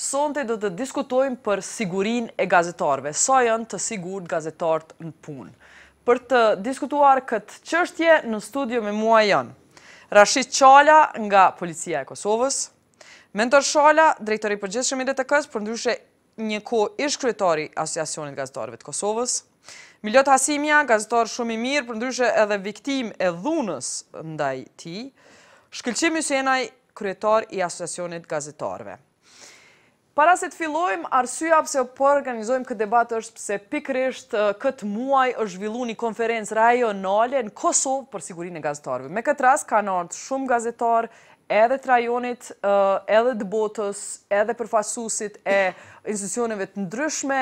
Sonte do të diskutojmë për sigurinë e gazetarëve, sa janë të sigurt gazetarët në punë. Për të diskutuar këtë çështje, në studio me mua janë Rashit Qalaj nga Policia e Kosovës, Mentor Shala, drejtor i përgjithshëm i RTK-së, përndryshe një kohë ish-kryetar i Asociacionit të Gazetarëve të Kosovës, Milot Hasimi, a, gazetar shumë i mirë, përndryshe edhe viktimë e dhunës ndaj tij, Shkëlqim Hysenaj, kryetar i Asociacionit të Gazetarëve. Para se të fillojmë, arsyeja pse po organizojmë këtë debat është pse pikërisht këtë muaj është zhvillu një konferencë rajonale në Kosovë për sigurinë e gazetarëve. Me këtë rast kanë ardhë shumë gazetarë edhe të rajonit, edhe të botës, edhe përfaqësuesit e institucioneve të ndryshme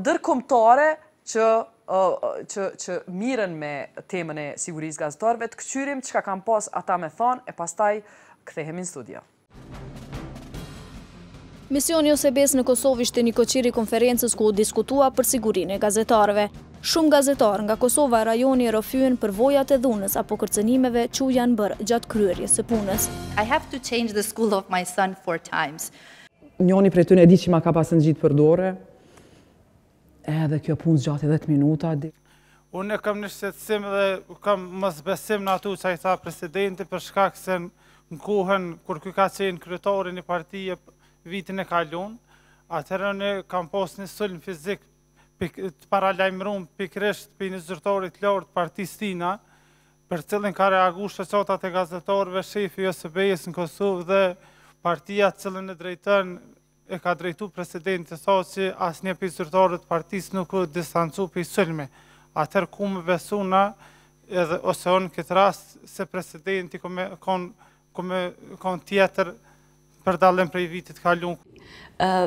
ndërkombëtare që që që merren me temën e sigurisë së gazetarëve, të këqyrim çka kanë pas ata me thanë e pastaj kthehemi në studio. Misioni i OSBE-së në Kosovë ishte nikoqir i konferencës ku u diskutua për sigurinë e gazetarëve. Shumë gazetarë nga Kosova e rajoni rrëfyen përvojat e dhunës apo kërcënimeve që u janë bërë gjatë kryerjes së punës. I have to change the school of my son four times. Njëni prej tyne e di që ma ka pasë ngjitë për dore, Edhe kjo punë zgjat 10 minuta. Unë kam një shqetësim dhe kam mosbesim në ato që i tha presidenti për shkak se në kohën kur ky ka qenë kryetar i një partie vitin e kalum, atëherë unë kam pas një sulm fizik të paralajmërum pikërisht prej një zyrtari të lartë të partisë tina, për të cilin ka reagu shoqatat e gazetarëve, shefi i OSBE-së në Kosovë dhe partia të cilën e drejton e ka drejtu presidenti thaç, asnjë prej zyrtarëve të partisë nuk u distancu prej sulmit, atëherë qysh me besu na edhe ose unë në këtë rast se presidenti ka me kon, ka me kon tjetër për dallim prej vitit të kalum.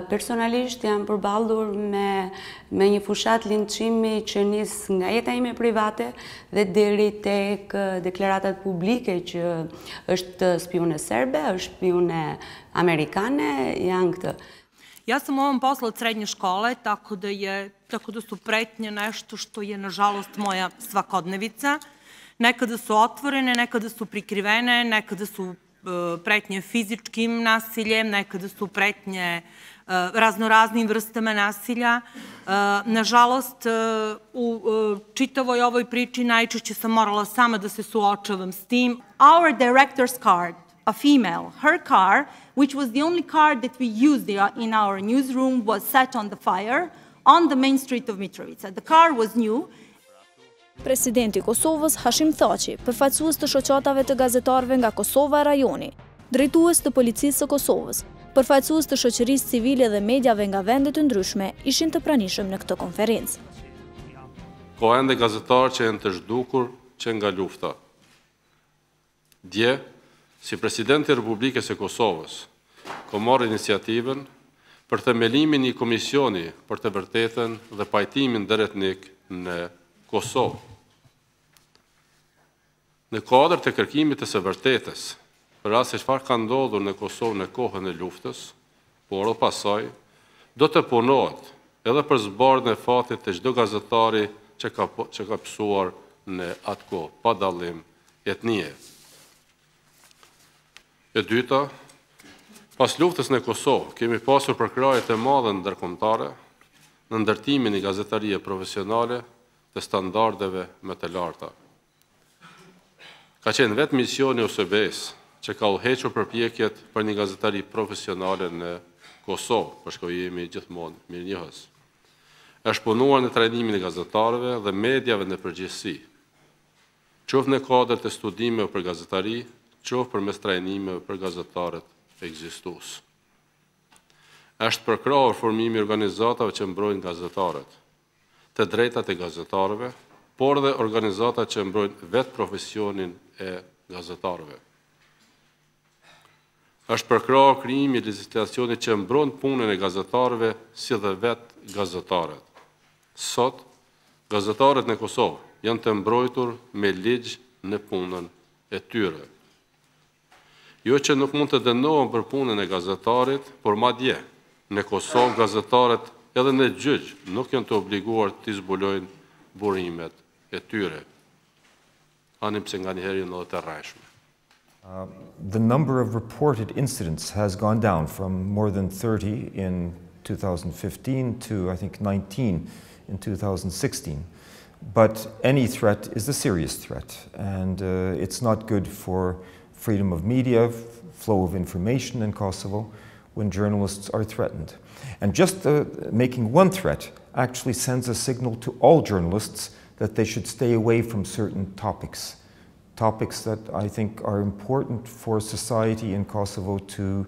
Personalisht jam përballur me një fushatë linçimi që nis nga jeta ime private dhe deri tek deklaratat publike që është spiune serbe, është spiune amerikane, janë këtë. Ja se mojëm poslët sred një shkollet, tako da su pretnje nešto što je, nažalost, moja svakodnevica. Nekada su otvorene, nekada su prikrivene, nekada su e, pretnje fizičkim nasiljem, nekada su pretnje e, raznoraznim vrstama nasilja. E, nažalost, u čitavoj ovoj priči najčešće sam morala sama da se suočavam s tim. Our director's card, a female, her car, which was the only car that we used in our newsroom, was set on the fire on the main street of Mitrovica. The car was new. Presidenti i Kosovës, Hashim Thaçi, përfaqësues të shoqatave të gazetarëve nga Kosova e rajoni, drejtues të policisë së Kosovës, përfaqësues të shoqërisë civile dhe mediave nga vende të ndryshme, ishin të pranishëm në këtë konferencë. Ka ende gazetarë që janë të zhdukur që nga lufta. Dje, si President i Republikës së Kosovës, kom marrë iniciativën për themelimin e komisionit për të vërtetën dhe pajtimin ndëretnik në Kosovë. Në kuadër të kërkimit të së vërtetës, për atë se çfarë ka ndodhur në Kosovë në kohën e luftës, Por edhe pastaj, do të punohet edhe për zbardhjen e fatit të çdo gazetari që ka që ka pësuar në atë kohë, pa dallim etnie. E dyta, pas luftës në Kosovë, kemi pasur përkrahje të madhe ndërkombëtare në ndërtimin e gazetarisë profesionale të standardeve më të larta. Ka qenë vetë misioni i OSBE-së që ka udhëhequr përpjekjet për një gazetari profesionale në Kosovë, për çka jemi gjithmonë mirënjohës. Është punuar në trajnimin e gazetarëve dhe mediave në përgjithësi, qoftë në kuadër të studimeve për gazetari, qoftë përmes trajnimeve për gazetarët ekzistues. Është përkrahur formimi i organizatave që mbrojnë gazetarët. të drejtat e gazetarëve, por dhe organizatat që mbrojnë vetë profesionin e gazetarëve. Është përkrahur krijimi i legjislacionit që mbron punën e gazetarëve si dhe vetë gazetarët. Sot, gazetarët në Kosovë janë të mbrojtur me ligj në punën e tyre. Jo që nuk mund të dënohen për punën e gazetarit, por madje, në Kosovë gazetarët edhe në gjyq nuk janë të obliguar t'i zbulojnë burimet e tyre, ani pse nganjëherë janë edhe të rrejshme. The number of reported incidents has gone down from more than thirty in two thousand and fifteen to I think nineteen in two thousand and sixteen. But any threat is a serious threat, and uh, it's not good for freedom of media, flow of information in Kosovo when journalists are threatened. And just uh, making one threat actually sends a signal to all journalists that they should stay away from certain topics, topics that I think are important for society in Kosovo to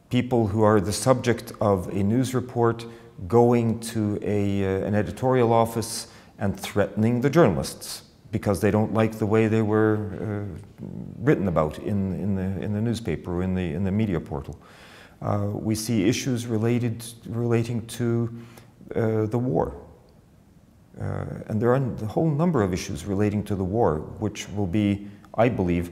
people who are the subject of a news report going to a, uh, an editorial office and threatening the journalists because they don't like the way they were uh, written about in, in, the, in the newspaper or in the, in the media portal. Uh, we see issues related, relating to uh, the war, uh, and there are a whole number of issues relating to the war, which will be, I believe,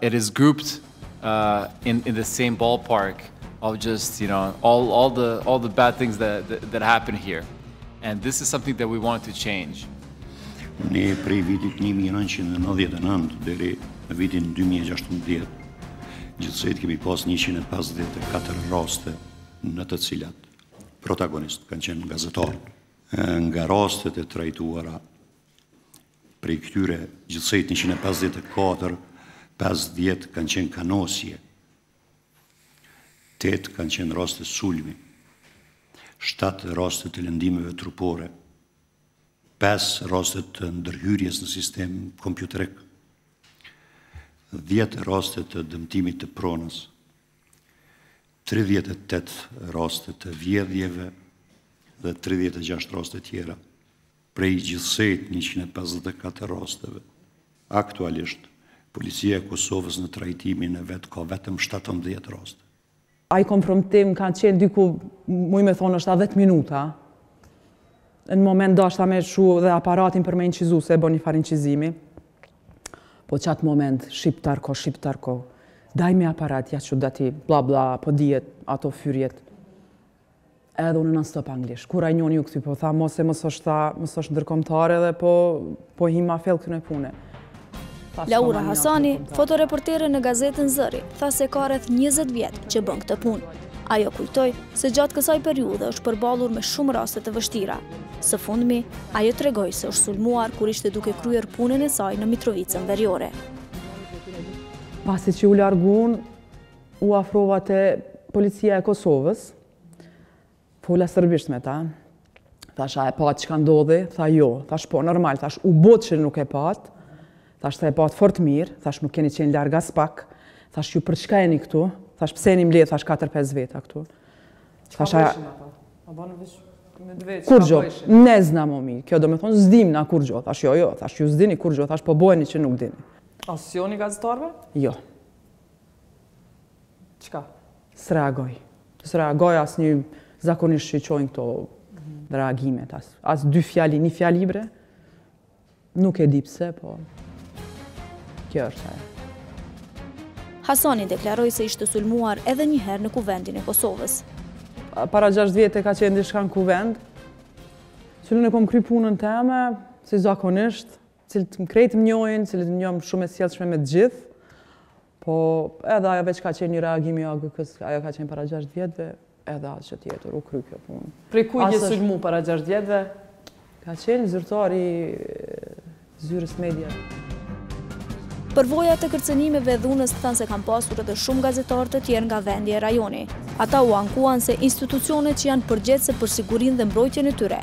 It is grouped in in the same ball park of just you know all all the all the bad things that that happen here and this is something that we want to change. Ne prej vitit 1999 deri në vitin 2016 gjithsej kemi pas 154 raste në të cilat protagonist kanë qenë gazetarë nga rastet e trajtuara Prej këtyre, gjithsejt njëqind e pesëdhjetë e katër, pesëdhjetë kanë qenë kanosje, tetë kanë qenë raste sulmi, shtatë raste të lëndimeve trupore, pesë raste të ndërhyrjes në sistem kompjuterik, dhjetë raste të dëmtimit të pronës, 38 raste të vjedhjeve dhe 36 raste tjera. Prej gjithsejt njëqind e pesëdhjetë e katër rasteve, aktualisht, Policia e Kosovës në trajtimin e vet ka vetëm shtatëmbëdhjetë raste. Ai konfrontim ka qenë diku, muj me thonë ndoshta dhjetë minuta. Në moment dashta me çu dhe aparatin për me incizu, se e boj një farë incizimi. Po qatë moment, shiptarko, shiptarko, daj me aparat, ja që dati, bla bla, po dihet, ato fyerjet. Edhe unë non stop anglisht. Kur ai njoni u kthy po tha mos e mos është tha, mos është ndërkombëtare edhe po hijmë ma fell këtu në punë. Laura Hasani, fotoreportere në gazetën Zëri, tha se ka rreth 20 vjet që bën këtë punë. Ajo kujtoi se gjatë kësaj periudhe është përballur me shumë raste të vështira. Së fundmi, ajo tregoi se është sulmuar kur ishte duke kryer punën e saj në Mitrovicën Veriore. Pasi që u largun, U afrova te Policia e Kosovës, fola serbisht me ta, thash a e patë çka ndodhi, tha jo, thash po normal, thash u botë që nuk e patë, thash e patë fort mirë, thash nuk keni qenë larg aspak, thash ju për çka jeni këtu, thash pse jeni mledhë, thash 4-5 veta këtu. Thash a... Kurgjo, ne zna më mi, kjo do me thonë s'dim na kurgjo, thash jo, jo, thash ju s'dini kurgjo, thash po bojni që nuk dini. Asocioni i gazetarve? Jo. Çka? S'reagoj. S'reagoj asnjë zakonisht që i çojnë këto reagimet. As, as dy fjali, një fjalë bre. Nuk e di pse, po... Kjo është ajo. Hasani deklaroi se ishte sulmuar edhe njëherë në kuvendin e Kosovës. Para 6 vjetëve ka qenë diçka n'kuvend, cilën e kom kry punën teme, si zakonisht, cilët krejt më njohin, cilët më njohin jom shumë e sjellshme me të gjithë. Po edhe ajo veç ka qenë një reagim i AGK-s, ajo ka qenë para 6 vjetëve, edhe asgjë tjetër, u kry kjo punë. Prej kujt jeni sulmu para 6 vjetëve? Ka qenë zyrtar i zyrës media. Përvoja të kërcënimeve e dhunës thanë se kanë pasur edhe shumë gazetarë të tjerë nga vendi e rajoni. Ata u ankuan se institucionet që janë përgjegjëse për sigurinë dhe mbrojtjen e tyre,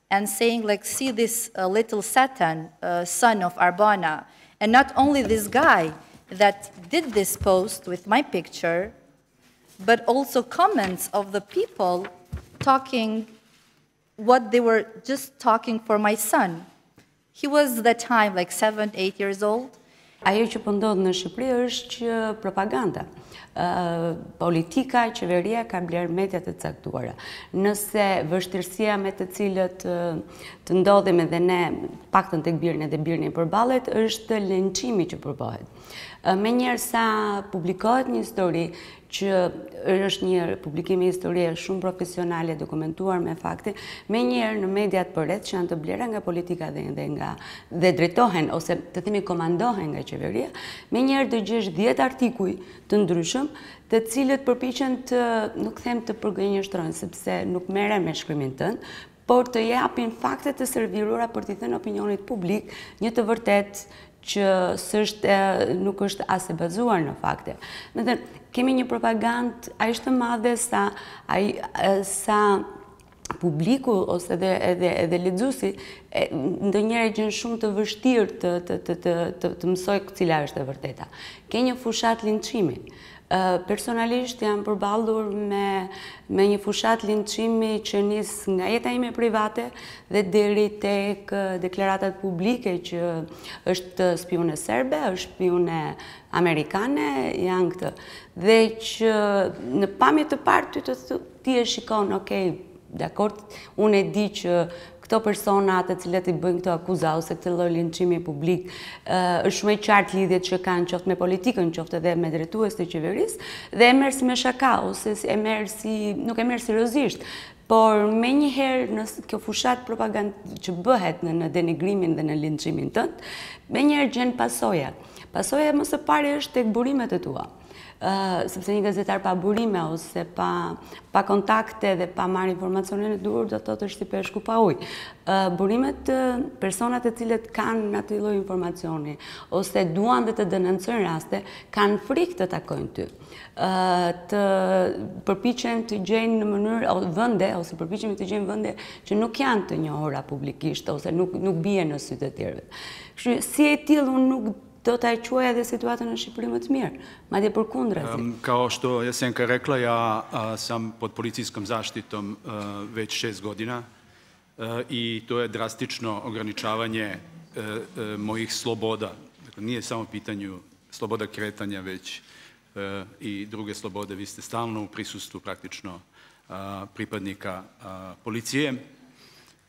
and saying like, see this uh, little Satan, uh, son of Arbana. And not only this guy that did this post with my picture, but also comments of the people talking what they were just talking for my son. He was that time like seven, eight years old. Ajo që po ndodh në Shqipëri është që propaganda, politika, qeveria ka blerë media të caktuara. Ndërsa vështirësia me të cilën ndodhemi edhe ne, të paktën tek BIRN edhe BIRN-i përballet, është linçimi që përbohet. Menjëherë sa publikohet një histori që është një publikim historie shumë profesionale e dokumentuar me fakte, menjëherë në mediat përreth që janë të blera nga politika dhe dhe nga dhe drejtohen ose të themi komandohen nga qeveria, menjëherë do gjesh 10 artikuj të ndryshëm të cilët përpiqen të nuk them të përgënjeshtrojnë sepse nuk merren me shkrimin tënd, por të japin fakte të servirura për t'i thënë opinionit publik një të vërtetë që s'është, nuk është as e bazuar në fakte. Domethënë, kemi një propagandë aq të madhe sa, a, sa publiku ose edhe edhe edhe lexuesi ndonjëherë gjen shumë të vështirë të të të të të, të mësojë cila është e vërteta. Ke një fushatë linçimi. Personalisht jam përballur me me një fushatë linçimi që nis nga jeta ime private dhe deri tek deklaratat publike që është spiune serbe, është spiune amerikane, janë këtë. Dhe që në pamje të parë ty të ti e shikon, ok, dakord, unë e di që Këto persona të cilët i bëjnë këto akuza ose këtë lloj linçimi publik, është shumë e qartë lidhjet që kanë qoftë me politikën, qoftë edhe me drejtues të qeverisë dhe e merr si me shaka ose e merr si nuk e merr seriozisht. Por menjëherë në kjo fushatë propagandë që bëhet në, në denigrimin dhe në linçimin tënd, menjëherë gjen pasoja. Pasoja më së pari është tek burimet e tua. sepse një gazetar pa burime ose pa pa kontakte dhe pa marrë informacionin e duhur do të thotë është si peshku pa ujë. Burimet persona të cilët kanë atë lloj informacioni ose duan dhe të denoncojnë raste kanë frikë të takojnë ty. të përpiqen të gjejnë në mënyrë vende ose përpiqen të gjejnë vende që nuk janë të njohura publikisht ose nuk nuk bien në sy të të tjerëve. Kështu si e tillë unë nuk do taj quaj edhe situatën në Shqipëri më të mirë, madje përkundra. Kao što jesen Jesenka rekla, ja sam pod policijskom zaštitom uh, već 6 godina uh, i to je drastično ograničavanje uh, mojih sloboda. Dakle, nije samo pitanju sloboda kretanja, već i druge slobode. Vi ste stalno u prisustvu praktično pripadnika policije.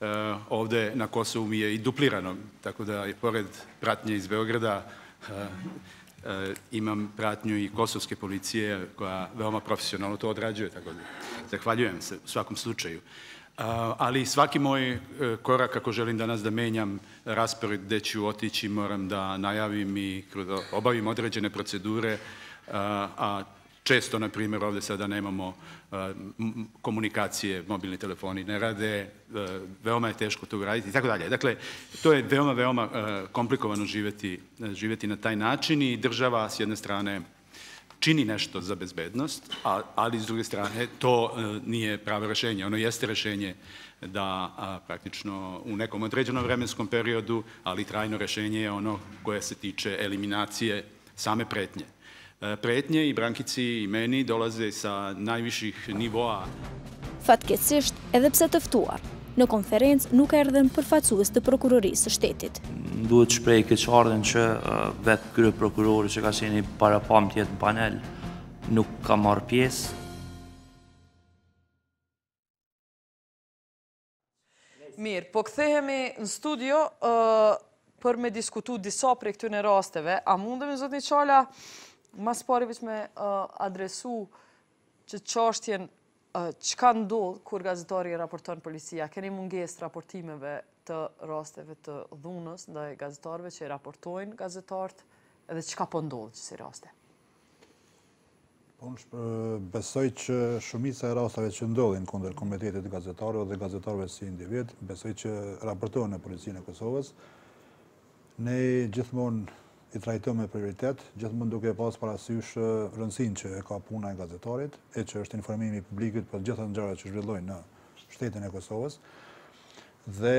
Eh, ovde na Kosovu mi je i duplirano, tako da i pored pratnje iz Beograda eh, eh, imam pratnju i kosovske policije koja veoma profesionalno to odrađuje, tako da zahvaljujem se u svakom slučaju. Ali svaki moj korak, ako želim danas da menjam raspored gde ću otići, moram da najavim i da obavim određene procedure, a Često, na primjer, ovde sada nemamo e, komunikacije, mobilni telefoni ne rade, e, veoma je teško to uraditi i tako dalje. Dakle, to je veoma, veoma e, komplikovano živjeti na taj način i država s jedne strane čini nešto za bezbednost, ali s druge strane to nije pravo rešenje. Ono jeste rešenje da praktično u nekom određenom vremenskom periodu, ali trajno rešenje je ono koje se tiče eliminacije Same pretnje. Pretnje i Brankici i meni dolaze sa najviših nivoa. Fatkeqësisht, edhe pse të ftuar, në konferencë nuk erdhën përfaqësues të Prokurorisë së Shtetit. Duhet të shpreh keqardhjen që vetë kryeprokurori që ka qenë i parapam të jetë në panel nuk ka marrë pjesë. Mirë, po kthehemi në studio për me diskutu disa prej këtyne rasteve. A mundemi, zotni Qala, ma s'pari veç me adresu qit çashtjen çka ndodh kur gazetari e raporton policia? Keni mungesë të raportimeve të rasteve të dhunës ndaj gazetarëve që i raportojnë gazetarët edhe çka po ndodh qysi raste? Unë besoj që shumica e rasteve që ndodhin kundër komitetit të gazetarëve dhe gazetarëve si individ, besoj që raportohen në policinë e Kosovës. Ne gjithmonë i trajtojmë me prioritet, gjithmonë duke pas parasysh rëndësinë që e ka puna e gazetarit, e që është informimi i publikut për gjitha ngjarjet që zhvillohen në shtetin e Kosovës. Dhe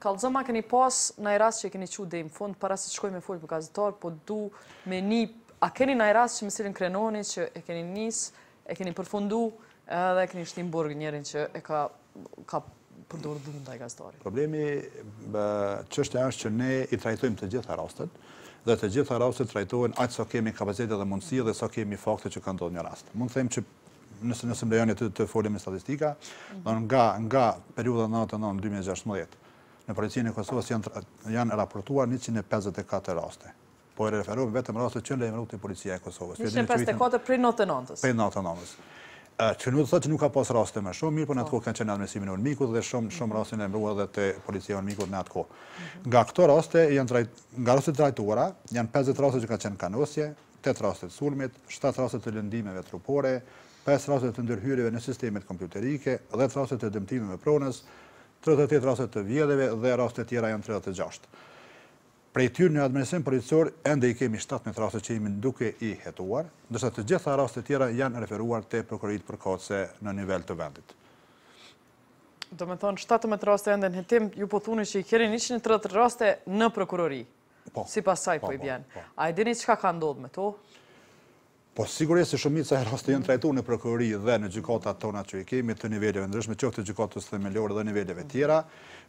Kallxom a keni pas naj rast që e keni qu dej n'fund para se të shkojm me fol për gazetar po du me ni a keni naj rast që me cilin krenoni që e keni nis e keni përfundu edhe e keni shti n'burg njerin që e ka ka përdor dhun ndaj gazetarit. Problemi çështja është që ne i trajtojm të gjitha rastet dhe të gjitha rastet trajtohen aq sa kemi kapacitete dhe mundësi dhe sa kemi fakte që ka ndodh një rast. Mund të them që nëse nëse më lejoni të të folim me statistika, mhm. nga nga periudha 99 2016 në policinë e Kosovës janë janë raportuar 154 raste. Po i referohem vetëm rastet që lajmërohen te policia e Kosovës. 154 prej 99-s. Prej 99-s. Që nuk thotë që nuk ka pas raste më shumë, mirëpo në atë po. kohë kanë qenë n'administrimin e UNMIK-ut dhe shumë shumë mhm. raste janë lajmëruar te policia e UNMIK-ut në atë kohë. Mhm. Nga këto raste janë trajt, nga rastet e trajtuara, janë 50 raste që kanë qenë kanosje, tetë raste të sulmit, shtatë raste të lëndimeve trupore, pesë raste të ndërhyrjeve në sistemet kompjuterike, dhjetë raste të dëmtimeve pronës, tridhjetë e tetë raste të vjedhjeve dhe rastet tjera janë tridhjetë e gjashtë. Prej tyre në administrim policor ende i kemi shtatëmbëdhjetë raste që jemi duke i hetuar, ndërsa të gjitha rastet tjera janë referuar te prokuroritë përkatëse në nivel të vendit. Domethënë shtatëmbëdhjetë raste ende në hetim, ju po thoni që i keni njëqind e tridhjetë raste në prokurori. Po. Sipas saj po, po i po, bjen. Po. A e dini çka ka ndodhë me to? Po sigurisht se shumica e rasteve janë trajtuar në prokurori dhe në gjykatat tona që i kemi të niveleve ndryshme, qoftë të gjykatës themelore dhe niveleve tjera.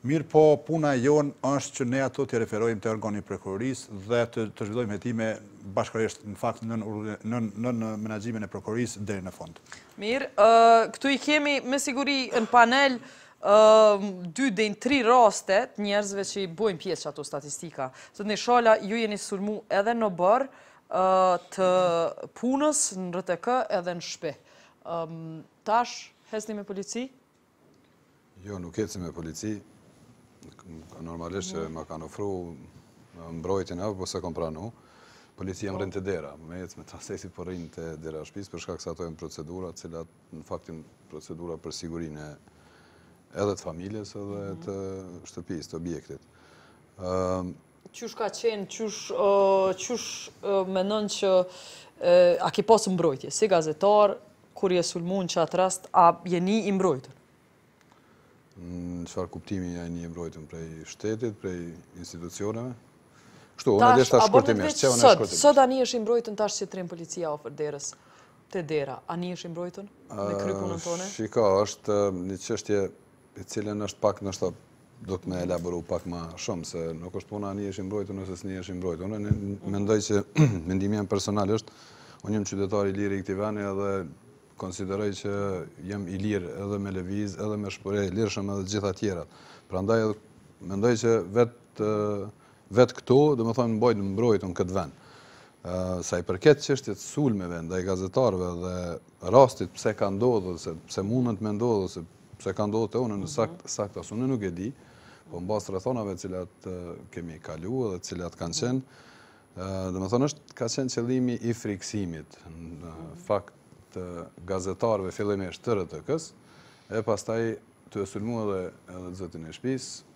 Mirëpo puna jonë është që ne ato t'i referojmë te organi i prokurorisë dhe të, të zhvillojmë hetime bashkërisht në fakt nën, nën, nën menaxhimin e prokurorisë deri në fund. Mirë, uh, këtu i kemi me siguri në panel dy dejn tri raste të njerëzve që e bojn pjes qato statistika. Zotni Shala ju jeni sulmu edhe n'oborr të punës në RTK edhe në shpi. Tash hecni me polici? Jo nuk eci me polici, normalisht që ma kan ofru mbrojtjen e po s'e kom pranu. Policia m'rrin te dera, me ec me ta sesi po rrin te dera shpis për shkak se ato janë procedura t'cilat në fakt jan procedura për sigurinë edhe të familjes edhe mhm. të shtëpisë, të objektit. Qysh ka qenë, qysh menon që a ki pasë mbrojtje, si gazetar, kur je sulmu n'qat rast, a je ni i mbrojtën? Në çfarë kuptimi a nihesh i mbrojtën prej shtetit, prej institucioneve? Kështu, unë dhe shta shkurtimisht, që unë e shkurtimisht. Sot a nihesh i mbrojtën tash që të rrin policia afër derës te dera, a nihesh i mbrojtën me kry punën tane? Shiko, është një çështje e cila është pak ndoshta duhet me elaboru pak ma shumë, se nuk është puna a nihesh i mbrojtën ose s'nihesh i mbrojtën. Unë mendoj që mendimi jem personal është, unë jam qytetar i lirë i këtij veni edhe Konsideroj që jam i lirë edhe me lëvizë, edhe me shprehë lirshëm edhe të gjitha tjerat. Prandaj edhe mendoj që vetë vetë këtu, domethënë me mbrojtë këtë vend. Sa i përket çështjes së sulmeve ndaj gazetarëve dhe rastit pse ka ndodhur, se pse mundën të më ndodhë ose pse ka ndodhur te unë në mhm. saktë as unë nuk e di, po mbas rrethonave të cilat kemi kalu dhe të cilat kanë qenë, Domethënë është ka qenë qëllimi i frikësimit në fakt të gazetarëve fillimisht të RTK-së, e pastaj t'e sulmu edhe edhe të zotin e shpisë,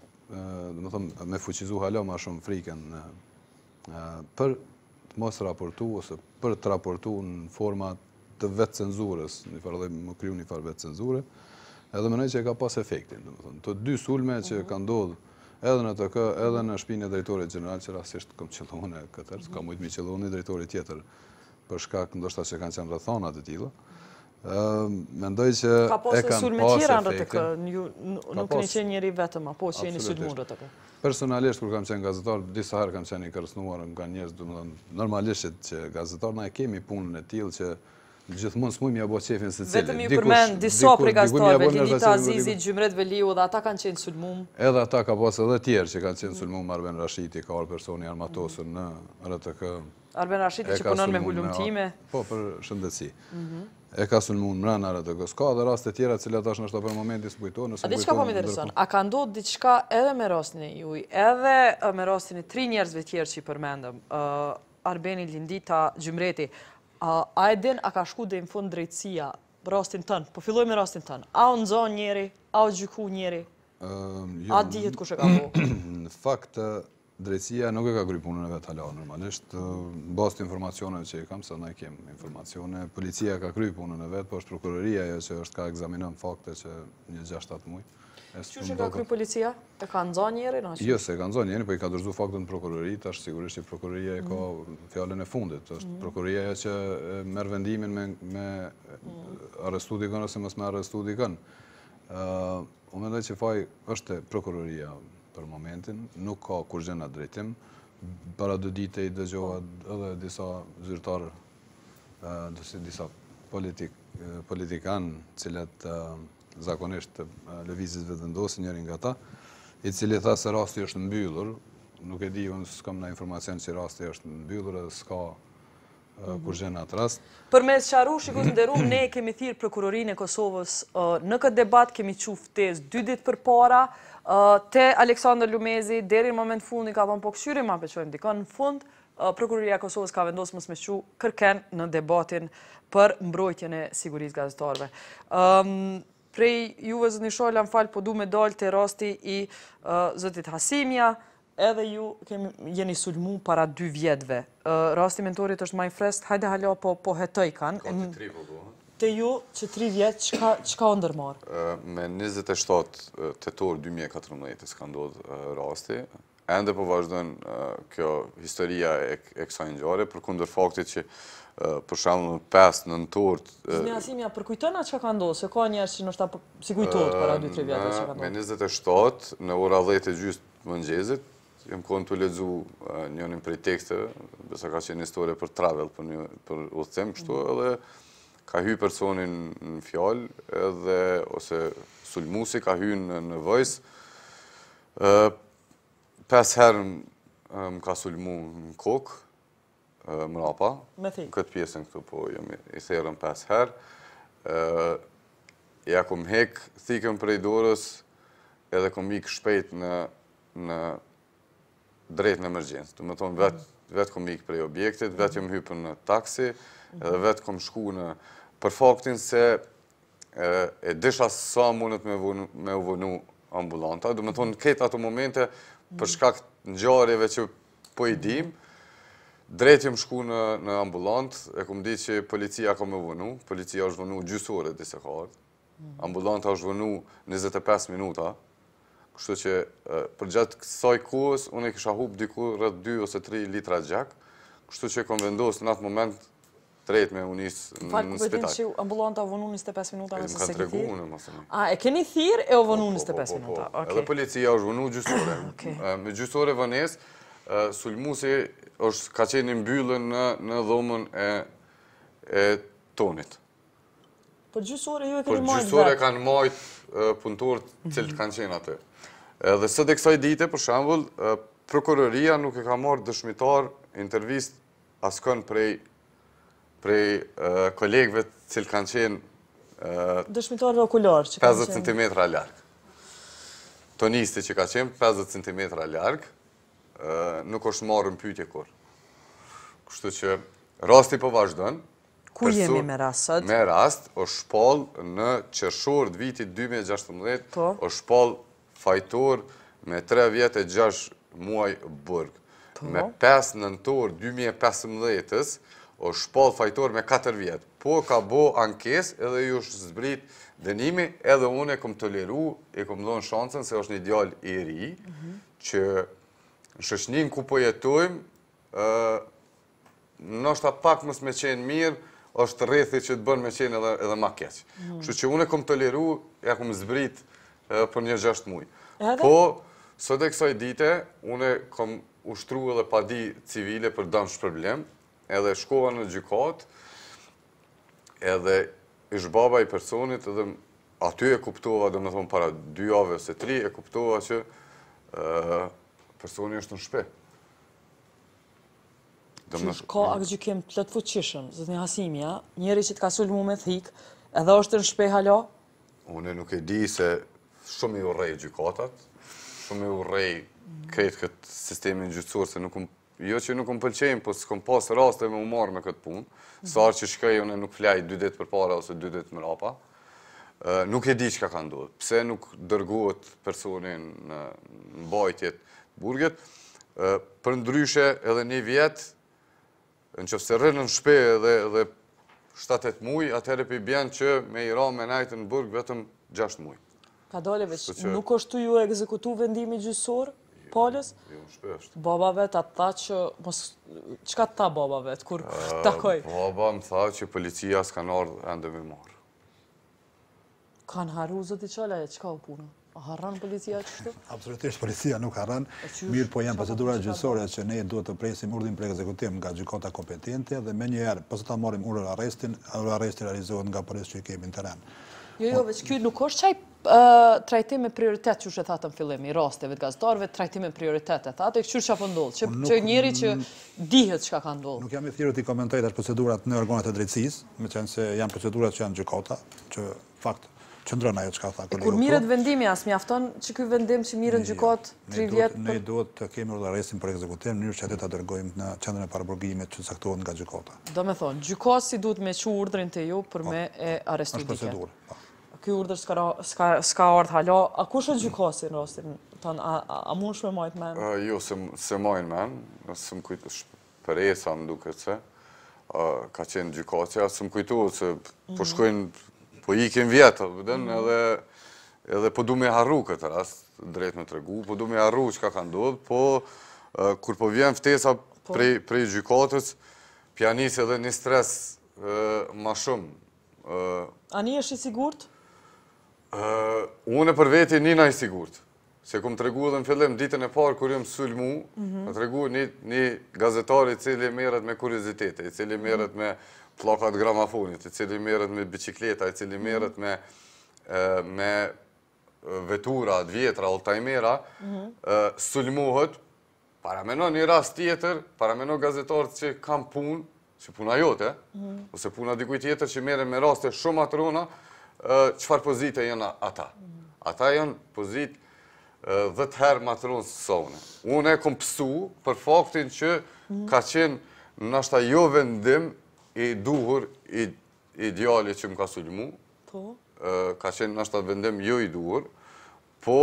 domethënë me fuqizu hala ma shumë frikën për të mos raportu ose për të raportu në format të vetëcenzurës, në një farë lloj me kriju një farë vetëcenzure, edhe mendoj që e ka pas efektin, domethënë, të dy sulme që ka ndodhë edhe në RTK, edhe në shpinë e drejtorit gjeneral, që rastësisht kom qëlluar unë drejtor, s'ka mujtë me qëllu një drejtor tjetër, për shkak ndoshta që kanë qenë rrethana të tilla, mendoj që e kanë pas efektin. Ka pas sulme tjera në RTK, nuk keni qenë njeri i vetëm, apo që jeni sulmu në RTK. Personalisht kur kam qenë gazetar, disa herë kam qenë i kërcënuar nga njerëz, domethënë normalisht që që gazetar na e kemi punën e tillë që gjithmonë s'mund me ia bo qefin secilit. Vetëm ju përmend disa prej gazetarëve, Lindita Azizi, Gjymret Veliu dhe ata kanë qenë sulmum. Edhe ata ka pas edhe tjerë që kanë qenë sulmum, Arben Rashiti ka ardhur personi i armatosur në RTK. Arben Rashiti që punon me hulumtime. Po, për shëndetësi. Mhm. E ka sulmu mrena në RTK. Ka edhe raste tjera të cilat tash ndoshta për momentin s'më kujtohen. A, diçka po më intereson. A ka ndodhë diçka edhe me rastin e juj, edhe me rastin e tri njerëzve tjerë që i përmendëm, Arbeni, Lindita, Gjymreti, a e din, a ka shku deri në fund drejtsia, rastin tënë, po filloj me rastin tënë, a o nxon njeri, a o gjyku njeri, jo, a dihet kush e ka bo? Në fakt, Drejtësia nuk e ka kry punën e vetë hala, normalisht, në bazë të informacioneve që i kam, se unë kam informacione, policia ka kry punën e vetë, po është prokuroria ajo që është ka ekzaminon fakte qe një 6-7 muj. Çka ka kry policia? E ka nxënë njeri? Jo, s'e ka nxënë njeri, po i ka dorëzu faktet në prokurori, tash sigurisht që prokuroria e ka mhm. fjalën e fundit, është mhm. prokuroria ajo që merr vendimin me mhm. arrestu dikënd ose mos me arrestu dikënd. Unë mendoj që faji është te prokuroria për momentin, nuk ka kurrgjë n'atë drejtim. Para dy dite i dëgjova po. edhe disa zyrtarë, ë disa politik politikan, të cilët zakonisht të Lëvizjes Vetëvendosje njëri nga ta, i cili tha se rasti është mbyllur, nuk e di, unë s'kam naj informacion që rasti është mbyllur edhe s'ka kurrxhe në atë rast. Për me sqaru, shiko të nderuar, ne e kemi thirr Prokurorinë e Kosovës në këtë debat, kemi çu ftesë dy ditë përpara te Aleksandër Lumezi, deri në moment fundit ka thonë po kqyri me çu dikon në fund, Prokuroria e Kosovës ka vendosur mos me çu kërkend në debatin për mbrojtjen e sigurisë së gazetarëve. Prej juve zotni Shala, më fal, po du me dalë të rasti i zotit Hasimja, Edhe ju kemi jeni sulmu para dy vjetëve. Rasti i Mentorit është më i freskët, hajde hala po po hetojkan. Ka që tri po po. Te ju që tri vjet çka çka u ndërmar? Me njëzet e shtatë tetor dy mijë e katërmbëdhjetë ka ndodh rasti, ende po vazhdon kjo historia e kësaj ngjarje përkundër faktit që për shembull në pesë nëntor Zotni Hasimja përkujtona atë çka ka ndodhur, se ka njerëz që ndoshta s'i kujtohet para dy tre vjetëve çka ka ndodhur. Me njëzet e shtatë në ora dhjetë e gjysmë Të mëngjezit, jam kon tu lexu njonin prej teksteve, besa ka qenë histori për travel, për udhëtim, kështu mhm. edhe ka hy personi në fjalë, edhe ose sulmusi ka hy në news, pes herë më ka sulmu në kokë, mrapa, në këtë pjesën këtu po jom i therën 5 herë, ja kom hek thikën prej dorës edhe kom ikë shpejt në në drejt në emergjencë. Domethonë vetë vetë kom ikë prej objektit, vetë jom hypë në taksi edhe vetë kom shku në për faktin se e disha sa mundet me u vonu ambulanta. Domethonë këtë ato momente për shkak ngjarjeve që Po i dim, drejt jom shku në ambulantë, e kom ditë që policia ka me vonu, policia është vonu gjysë ore derisa ka ardhë, mhm. ambulanta është vonu 25 minuta, kështu që përgjatë kësaj kohës, unë e kisha hupë diku rreth 2 ose 3 litra gjak, kështu që kom vendosë në atë moment Drejt me u nis në spital. Fal, ku pe din që ambulanta o vonu 25 minuta nëse s'ke thirr? Më kanë tregu unë, A, e keni thirrë e o vonu 25 minuta, oke. Po, po, po, edhe policia është vonu gjysë ore. Me gjysë ore vonesë, sulmusi është ka qenë i mbyllun në dhomën e tonit. Për gjysë ore ju e keni majtë vetë? Për gjysë ore e kanë majtë punëtorët të cilët kanë qenë aty. Dhe sot e kësaj dite, për shembull, prokuroria nuk e ka marrë dëshmitar në intervistë askënd prej prej kolegëve të cilët kanë qenë... Dëshmitarëve okularë që kanë qenë... 50 cm a larkë. Tonisti që ka qenë 50 cm a larkë, nuk është marrë në pytje kurrë. Kështu që rasti po vazhdon. Ku jemi me rast sot? Me rast, është shpall në qershor të vitit 2016, po. është shpal Fajtor me tre vjet e gjashtë muaj burg. Me pesë nëntor dy mijë e pesëmbëdhjetës është shpall fajtor me katër vjet, por ka bo ankesë edhe i është zbrit dënimi edhe unë e kom toleru, i kom dhënë shansën se është një djalë i ri, që në shoqninë ku po jetojmë, ndoshta pak mos me qenë mirë, është rrethi që të bën me qenë edhe ma keq. Mm. Kështu që unë e kom toleru, ia kom zbrit për një 6 muaj. Po sot e kësaj dite unë kom ushtru edhe padi civile për dëmshpërblim, edhe shkova në gjykatë, edhe ish baba i personit edhe aty e kuptova, domethonë para dy jave ose tri, e kuptova që personi është në shpi. Qysh ka aktgjykim të plotfuqishëm, zotni Hasimi, a? Njeri që të ka sulmu me thikë, edhe është në shpi hala? Une nuk e di se shumë i urrej gjykatat, shumë i urrej krejt këtë sistemin gjyqësor, se nuk jo që nuk më pëlqejnë, po s'kom pas raste me u marrë me këtë punë, sa herë që shkoj, une nuk flej dy ditë përpara ose dy ditë mrapa, Nuk e di çka ka ndodhë. Pse nuk dërgohet personi në mbajtje të burgut? Përndryshe edhe një vjet, në qoftë se rrin në shpi edhe 7-8 muj, atëherë po i bjen që me i ra me majtë në burg vetëm 6 muj. Kadale veç, nuk është tu u ekzekutu vendimi gjyqësor, pra? Jo, jo, n'shpi është. Baba vetë atë tha që, mos, çka të tha baba i vet, kur të takoi? Baba më tha që policia s'kanë ardhë ende me marrë. Kanë harru, zotni Qalaj, çka u puna? A harran policia qështu? Absolutisht, policia nuk harran. Mirëpo janë procedura gjyqësore që ne duhet të presim urdhrin për ekzekutim nga gjykata kompetente dhe menjëherë, posa ta marrim urdhërarrestin, urdhërarresti realizohet nga policët që i kemi në terren. Jo, jo, veç kjo nuk është qaj trajtim me prioritet, qysh e thatë në fillim, i rasteve të gazetarëve, trajtim me prioritet, e thatë, e këshur çka po ndodh, që njeri që dihet çka ka ndodhë. Nuk jam i thirrur t'i komentoj tash procedurat në organet e drejtësisë, meqenëse janë procedura që i ka gjykata, që fakt, qëndron ajo çka tha. E kur merret vendimi, a s'mjafton që ky vendim që merret n'gjykatë 3 vjetë? Ne duhet të kemi urdhëresën për ekzekutim, mënyrë që atë ta dërgojmë në qendrën e paraburgimit që caktohet nga gjykata. Domethonë, gjykatësi duhet me çu urdhrin te ju për, po, me e arrestu dikë. Ashtë procedurë, po. Po. Ky urdhër s'ka ardhë hala. A kush ë gjykatësi në rastin? A mundesh me majtë men? Jo, s'e maj n'men. S'më kujtohet, për sa më duket se ka qenë gjykatësja, s'më kujtohet, se po mhm. shkojnë, po ikin vjetë, mhm. edhe edhe po du me harru këtë rast, drejt me tregu, po du me harru çka ka ndodhë, po kur po vjen ftesa Prej gjykatës, po ja nis edhe një stres ma shumë. A njeri është i sigurt? Unë për veti nuk jam i sigurt. Se kom tregu edhe në fillim, ditën e parë kur jom sulmu, mhm. me tregu një gazetar i cili merret me kuriozitete, i cili merret me pllaka të gramafonit, i cili merret me biçikleta, i cili mhm. merret me me vetura t'vjetra, olltajmera, mhm. sulmohet, Paramendo një rast tjetër, paramendo gazetarët që kanë punë, si puna jote, mhm. ose puna e dikujt tjetër që merren me raste shumë ma t'rona, çfarë pozite janë ata? Mhm. Ata janë n'pozitë dhjetë herë ma t'ronë se unë. Unë e kom pësu për faktin që mhm. ka qenë ndoshta jo vendim i duhur i djalit që më ka sulmu, po. ka qenë ndoshta vendim jo i duhur, Po...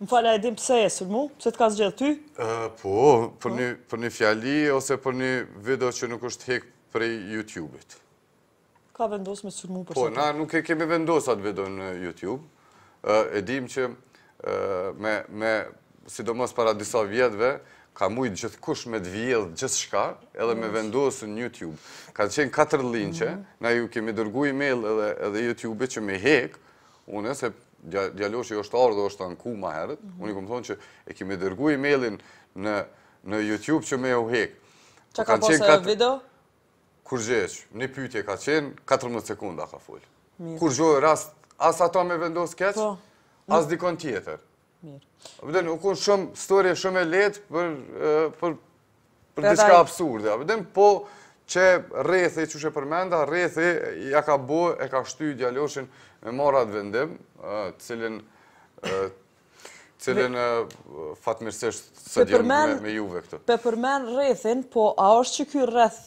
Më fal, a e din pse je sulmu? Pse të ka zgjedhë ty? Po, për një po. fjali ose për një video që nuk është hek prej YouTube-it. Ka vendosë me sulmu për këtë? Po, na nuk e kemi vendosë atë video në YouTube. E dim që, sidomos para disa vjetve, ka mujtë gjithkush me të vjedhë gjithçka edhe me vendosë në YouTube. Kanë qenë katër linqe, mhm. na ju kemi dërgu e-mail edhe YouTube-it që me hekë, Edhe pse djaloshi është ardhë dhe është anku ma herët, mhm. unë i kom thonë që e kemi dërgu e-mailin në YouTube që me ju hek. Çka ka pasë ajo video? Kurgjo hiç, një pytje ka qenë, 14 sekunda ka fol. Kurgjo rast, as atë me vendosë keqë, po. as dikon tjetër. Mirë. Abidin, u kon shumë storje shumë e lehtë për, për, për diçka absurde. Abidin, po qe rrethi, që që përmenda, rrethi ja ka bo e ka shty djaloshin me marrë at vendim, cilin, cilin fatmirësisht së djemë me juve këtë. Pe përmen rrethin, po a është që ky rreth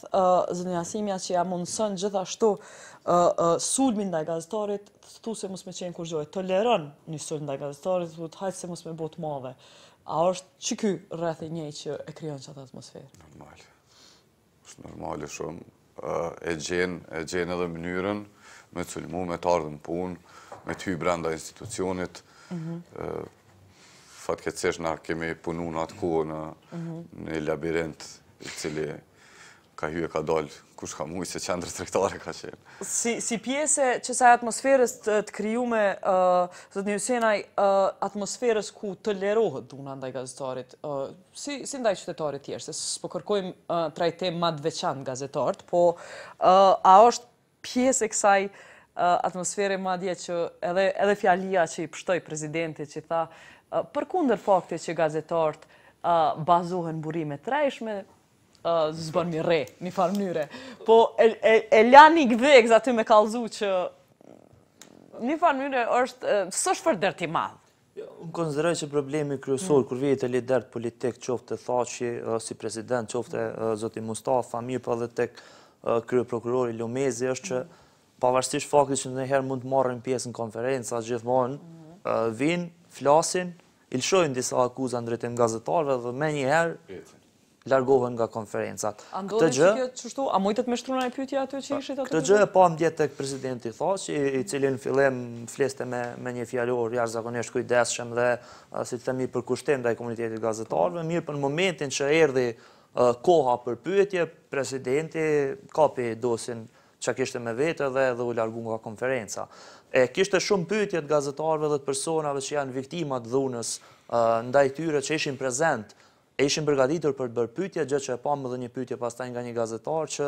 zënjasimja që ja mundëson gjithashtu sulmin ndaj gazetarit, tu thu se mos me qenë kurgjo, toleron një sulm ndaj gazetarit, thotë hajt se mos me bo t'madhe. A është që ky rreth i njëjtë që e krijon atë atmosferë? Normal. është normale shumë. E gjen, e gjen edhe mënyrën me të sulmu, me të ardhë n'punë, me të hy brenda institucionit. Mhm. Fatkeqësisht na kemi punu në atë kohë në mhm. një labirint i cili Ka hy e ka dal, kush ka mujt se qendrë tregtare ka qenë. Si, si pjesë e kësaj atmosferës të, të krijume, uh, zotni Hysenaj, uh, atmosferës ku tolerohet dhuna ndaj gazetarit, uh, si, si ndaj qytetarëve tjerë, se s'po kërkojmë uh, trajtim ma të veçant gazetart, po uh, a është pjesë e kësaj atmosfere madje që edhe fjalia që i pshtoi presidentit që tha përkundër faktit që gazetart bazohen në burime të rrejshme, s'bën mirë, në një farë mënyre. Po e lanë një dhëmbëz aty me kallzu që në një farë mënyre është, s'është fort dert i madh. Unë konsideroj që problemi kryesor, kur vjen te liderët politikë, qoftë te Thaçi, si president, qoftë te zoti Mustafa, mirëpo dhe tek kryeprokurori Lumezi, është që pavarësisht faktit që ndonjëherë mund të marrin pjesë në konferenca, gjithmonë, vijnë, flasin, i lshojnë disa akuza në drejtim të gazetarëve dhe menjëherë largohen nga konferencat. A ndodhi kjo kështu? A mujtët me shtru naj pytje ata që ishit aty? Këtë gjë e pamë dje edhe tek presidenti Thaçi, i cili në fillim fliste me një fjalor jashtëzakonisht të kujdesshëm dhe si të themi përkushtim ndaj komunitetit të gazetarëve, mirëpo në momentin që erdi koha për pytje, presidenti kapi dosjen që kishte me vete dhe edhe u largua nga konferenca. E kishte shumë pytje të gazetarve dhe të personave që janë viktima të dhunës ndaj tyre që ishin prezent E ishin përgatitur për të bërë pyetje, gjë që e pamë edhe një pyetje pastaj nga një gazetar që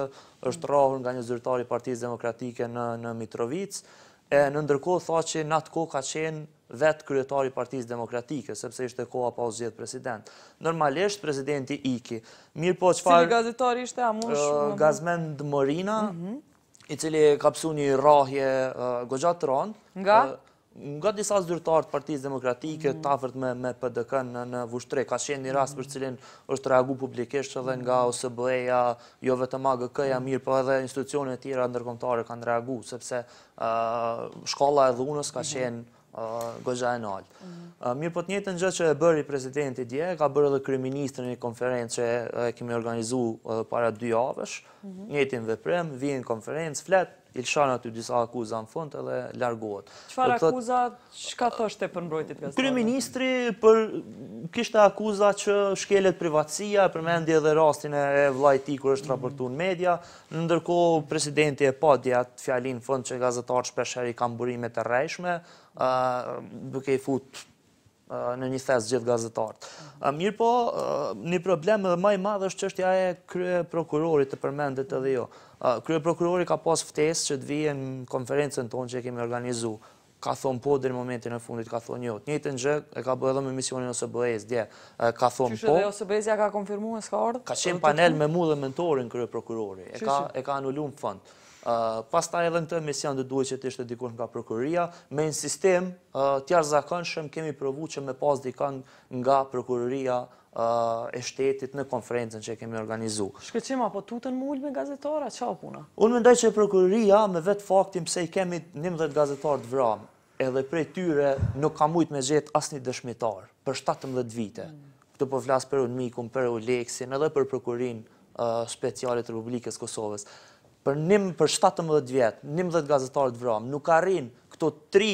është rrahur nga një zyrtar i Partisë Demokratike në Mitrovicë, e në ndërkohë Thaçi në atë kohë ka qenë vetë kryetar i Partisë Demokratike, sepse ishte koha pa u zgjedh president. Normalisht presidenti iki. Mirpo çfarë Cili gazetar ishte a munesh? Gazmend Morina, mhm. i cili ka pësuar një rrahje goxha të rëndë. Nga? Nga disa zyrtarë të Partisë Demokratike të afërt me PDK-në në Vushtrri, ka qenë një rast për të cilin është reaguar publikisht edhe nga OSBE-ja, jo vetëm AGK-ja, mirë po edhe institucione të tjera ndërkombëtare kanë reaguar, sepse shkalla e dhunës ka qenë goxha e naltë. Mirë po të njëjtën gjë që e bëri presidenti dje, ka bërë edhe kryeministri në një konferencë që e kemi organizuar para dy javësh, njëjtin veprim, vjen në konferencë, flet, I lshon aty disa akuza në fund edhe largohet. Çfarë akuza, çka thoshte për mbrojtje të gazetarëve? Kryeministri po kishte akuza që shkelet privatësia, përmendi edhe rastin e vllait tij kur është raportuar në media, ndërkohë presidenti e pat dje atë fjalinë në fund që gazetarët shpesh herë i kanë burime të rrejshme, duke i fut në një thes gjithë gazetarët. Mirëpo, një problem edhe ma i madh është çështja e kryeprokurorit që e përmendët edhe ju. Kryeprokurori ka pas ftesë që të vijë në konferencën tonë që e kemi organizu. Ka thonë po dhe në momentin e fundit, ka thonë jo. Të njëjtën gjë, e ka bo edhe me misionin e OSBE-së dje. Ka thonë po. Qysh, edhe OSBE-së ia ka konfirmu e s'ka ardhë? Ka qenë në panel me mu dhe Mentorin kryeprokurori. E ka anulu në fund. Pastaj edhe në këtë emision do duhej që të ishte dikush nga prokuroria, me insistim të jashtëzakonshëm kemi provu që me pas dikon nga prokuroria e shtetit në konferencën që kemi organizu. Shkëlqim, a po tuten me ulë me gazetarë, a qa o puna? Unë mendoj që prokuroria me vetë faktin pse i kemi njëmbdhjetë gazetarë të vramë, Edhe prej tyre nuk ka mujt me gjet asnjë dëshmitar, për shtatëmbëdhjetë vite. Këtu po flas për UNMIK-un, për EULEX-in, edhe për Prokurorinë Speciale të Republikës së Kosovës. Për njëmbë, për shtatëmbëdhjetë vjet, njëmbëdhjetë gazetarë të vramë, nuk arrin këto tri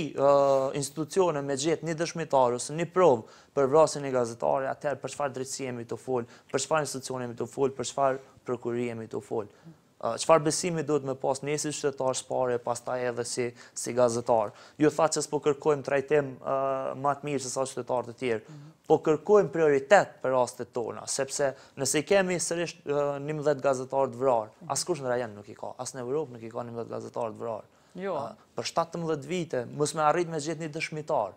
institucione me gjet një dëshmitar ose një provë për vrasjen e një gazetari, atëherë për çfarë drejtësie jemi tu fol, për çfarë institucioni jemi tu fol, për çfarë prokurorie jemi tu fol. Çfarë besimi duhet me pas ne si qytetarë së pari e pastaj edhe si si gazetarë? Jo, thashë që s'po kërkojmë trajtim ma të mirë se sa qytetarë të tjerë. Po kërkojmë prioritet për rastet tona, sepse nëse i kemi sërish 11 gazetarë të vrarë, askush në rajon nuk i ka, as në Evropë nuk i ka 11 gazetarë të vrarë. Jo. Për 17 vite, mos me arrit me gjetë një dëshmitar.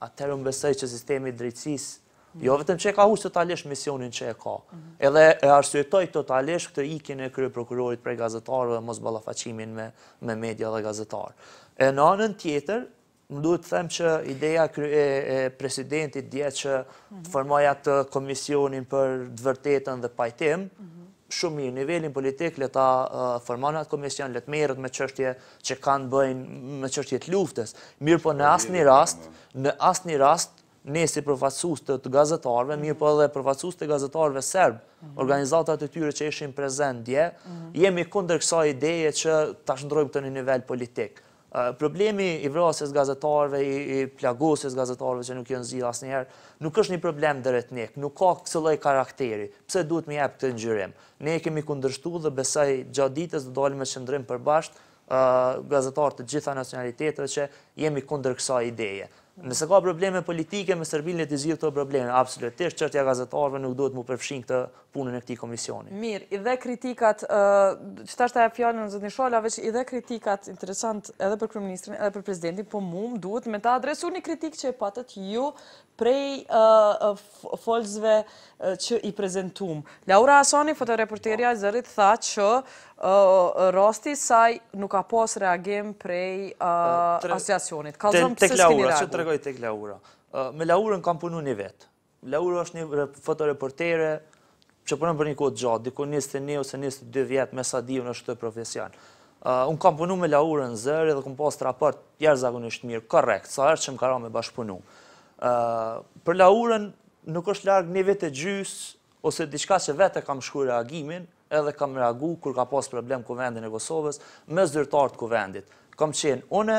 Atëherë unë besoj që sistemi i drejtësisë, jo vetëm që e ka huq totalisht misionin që e ka, edhe e arsyetoj totalisht këtë ikjen e kryeprokurorit prej gazetarëve dhe mos ballafaqimin me me media dhe gazetarë. E në anën tjetër, më duhet të them që ideja e presidentit dje që ta formojë atë komisionin për të vërtetën dhe pajtim, shumë mirë, në nivelin politik le ta formon atë komision, le të merret me çështje që kanë të bëjnë me çështje të luftës, mirëpo në asnjë rast, në asnjë rast, ne si përfaqësues të gazetarëve, mirëpo edhe përfaqësuesit e gazetarëve serbë, mhm. organizatat e tyre që ishin prezent dje, mhm. jemi kundër kësaj ideje që ta shndërrojmë këtë në nivel politik. Problemi i vrasjes së gazetarëve, i plagosjes së gazetarëve që nuk janë zgjidh asnjëherë, nuk është një problem ndëretnik, nuk ka kësi lloj karakteri, pse duhet me i jep këtë ngjyrim. Ne e kemi kundërshtu dhe besoj gjatë ditës do dalim me qëndrim të përbashkët, gazetarë të gjitha nacionaliteteve që jemi kundër kësaj ideje. Nëse ka probleme politike me Serbinë le t'i zgjidhë këto probleme, absolutisht çështja e gazetarëve nuk duhet mu përfshi në këtë punën e këtij komisioni. Mirë, i dhe kritikat, qetash ta jap fjalën zotni Shala, veç i dhe kritikat, interesant, edhe për kryeministrin, edhe për presidentin, po mu më duhet me ta adresu një kritikë që e patët ju prej folësve që i prezentuam. Laura Hasani, fotoreporterja e Zërit, tha që rasti i saj nuk ka pas reagim prej asociacionit. Kallzomë pse s'kini reagu. Që të reagoj tek Laura. Me Laurën kam punu unë vetë. Laura është një fotoreportere, që punon për një kohë të gjatë, diku 21 ose 22 vjet me sa di unë është n'këtë profesion. Uh, unë kam punu me Laurën në Zëri dhe kam pas raport jashtëzakonisht mirë, korrekt, sa është që më ka ra me bashkëpunu. Uh, për Laurën nuk është larg një vit e gjys, ose diçka që vetë e kam shkru reagimin, edhe kam reagu kur ka pas problem n'Kuvendin e Kosovës, me zyrtarët e Kuvendit. Kam qenë une,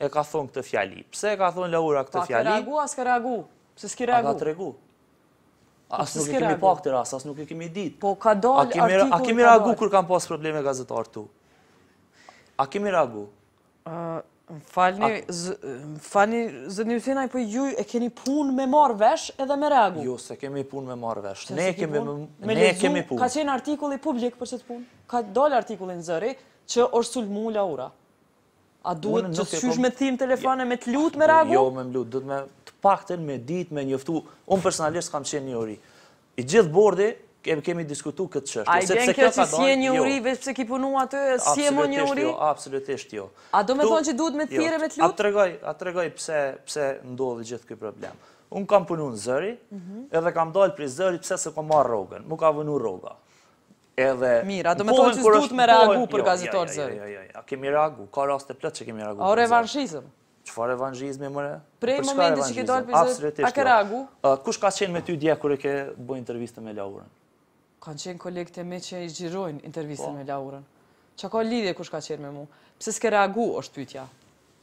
e ka thonë këtë fjali? Pse e ka thonë Laura këtë fjali? Po, ke reagu, a s'ke reagu. Pse s'ki reagu? A ka të regu. Po, as nuk e kemi pa këtë rast, as nuk e kemi dit. Po, ka dalë artikull, ka dalë. A kemi reagu kur kanë pas probleme gazetarët tu? A kemi reagu? Falni, falni, zotni Thinaj, po ju e keni pun me marrë vesh edhe me reagu. Jo, s'e kemi pun me marrë vesh. Ne kemi pun. Me lexu, ka qenë artikulli publik për qët punë. Ka dalë artikulli n'Zëri që është sulmu Laura. A duhet të qysh me të thirrë n'telefon e me të lutë me reagu? Jo, me më lutë, duhet me të paktën me ditë me njoftu. Unë personalisht kam qenë n'juri. I gjithë bordi kemi diskutu këtë çështje. A i bjen kjo që s'je n'juri, jo, veç pse ki punu aty, s'je më n'juri? Jo, absolutisht jo. A do me thonë që duhet me të thirrë, jo, me të lutë? A të tregoj pse ndodhë gjithë ky problem. Unë kam punu në Zëri, mhm. edhe kam dalë prej Zërit pse s'e kom marrë rrogën, m'u ka vonu rroga. edhe mirë, do me thonë që s'duhet me reagu për gazetarë t'Zërit. Jo, jo, jo, kemi reagu, ka raste plot që kemi reagu. O revanshizm? Çfarë revanshizmi, more? Prej momentit që ke dalë prej Zërit, a ke reagu? Kush ka qenë me ty dje kur ke bo intervistën me Laurën? Kanë qenë kolegët e mi që e xhirojnë intervistën me Laurën. Ça ka lidhje kush ka qenë me mu? Pse s'ke reagu, është pyetja.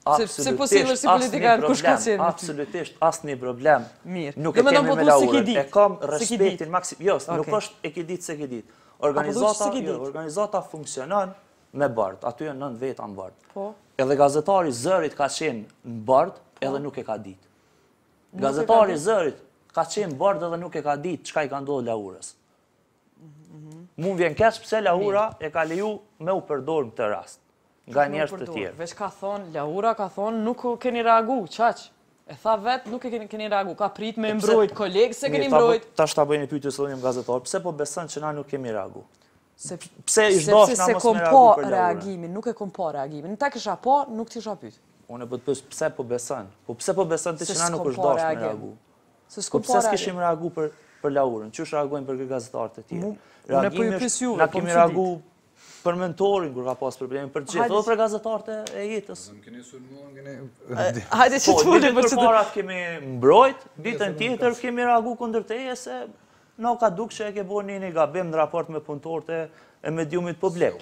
Pse po sillesh si politikan, kush ka qenë me ty? Absolutisht asnjë problem, mirë, nuk e kemi me Laurën. E kam respektin maksimal. Jo, nuk është e ke ditë, s'e ke ditë. Organizata funksionon me bord. Aty janë nëntë veta në bord. Po. Edhe gazetari i Zërit ka qenë në bord edhe nuk e ka ditë. Gazetari i Zërit ka qenë në bord edhe nuk e ka ditë çka i ka ndodhur Laurës. Mu më vjen keq pse Laura e ka leju me u përdor në këtë rast, nga njerës të tjerë. Veç ka thonë, Laura ka thonë, nuk keni reagu, qaq. E tha vetë, nuk e keni reagu, ka prit me mbrojt, kolege s'e keni mbrojt. Tash ta bëj ni pytje, se dy jem gazetarë, pse po beson që na nuk kemi reagu? Pse s'ishim dashtë na mos me reagu për Laura? Nuk e kom pa reagimin, me ta kisha pa, nuk t'isha pytë. Unë e po të pys, pse po beson? Po pse po beson ti që na nuk kishim dashtë me reagu? Se s'kom pa reagim. Po pse s'kishim reagu për, për Laurën, qysh reagojmë për gazetarët e tjerë? Reagimi po është, na po kemi reagu për Mentorin kur ka pas probleme për gjithë, edhe për gazetarët e Jetës. Mu m'keni sulmu, keni Hajde që të folim për çfarë. Po, kemi mbrojt, ditën tjetër kemi reagu kundër teje se na u ka duk që e ke bërë një gabim në raport me punëtorët e mediumit publik.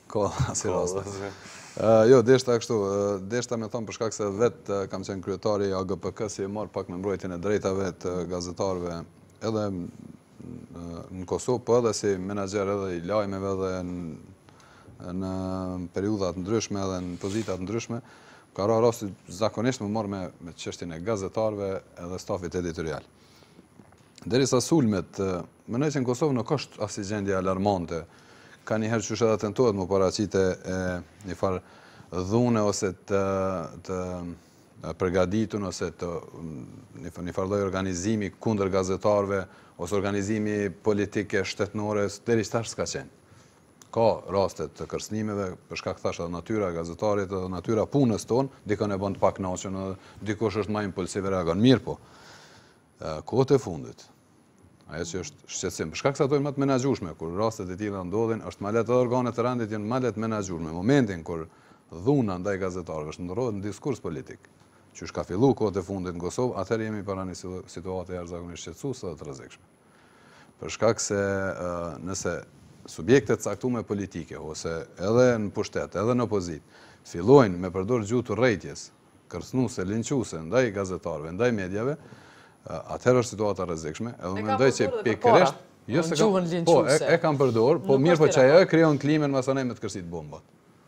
Ka asi raste. Jo, deshta kështu, deshta me thonë për shkak se vetë kam qenë kryetari i AGPK-së që merret pak me mbrojtjen e drejtave të gazetarëve edhe në Kosovë, po edhe si menaxher edhe i lajmeve dhe në periudha të ndryshme edhe në pozita të ndryshme, ka ra rasti zakonisht m'u marrë me çështjen e gazetarëve edhe stafit editorial. Derisa sulmet, mendoj që në Kosovë nuk është asi gjendje alarmante. Kanjëherë qysh edhe tentohet m'u paraqit e një farë dhune ose të, të përgaditun ose të një, një farë lloj organizimi kundër gazetarve ose organizimi politike shtetnore, deri tash s'ka qenë. Ka raste të kërcënimeve, për shkak thashë edhe natyra e gazetarit edhe natyra e punës tonë, dikon e bën të pakënaqur, edhe dikush është më impulsiv e reagon. Mirpo, kohët e fundit, ajo që është shqetësim, për shkak se ato janë më të menaxhueshme, kur raste të tilla ndodhin, është më lehtë edhe organet e rendit janë më lehtë menaxhueshme. Momentin kur dhuna ndaj gazetarëve shndërrohet në diskurs politik, qysh ka filluar kohët e fundit në Kosovë, atëherë jemi para një situate jashtëzakonisht shqetësuese dhe të rrezikshme. Për shkak se nëse subjekte të caktume politike, ose edhe në pushtet, edhe në opozitë, fillojnë me përdor gjuhë të urrejtjes, kërcënuse, linçuse, ndaj gazetarëve, ndaj mediave, atëherë është situata e rrezikshme, edhe unë mendoj që pikërisht... E kam përdor, dhe para, në gjuhën linçuse. Po, e kam përdor, po mirëpo qajo e krijon klimën masanaj me të kërcit bombat.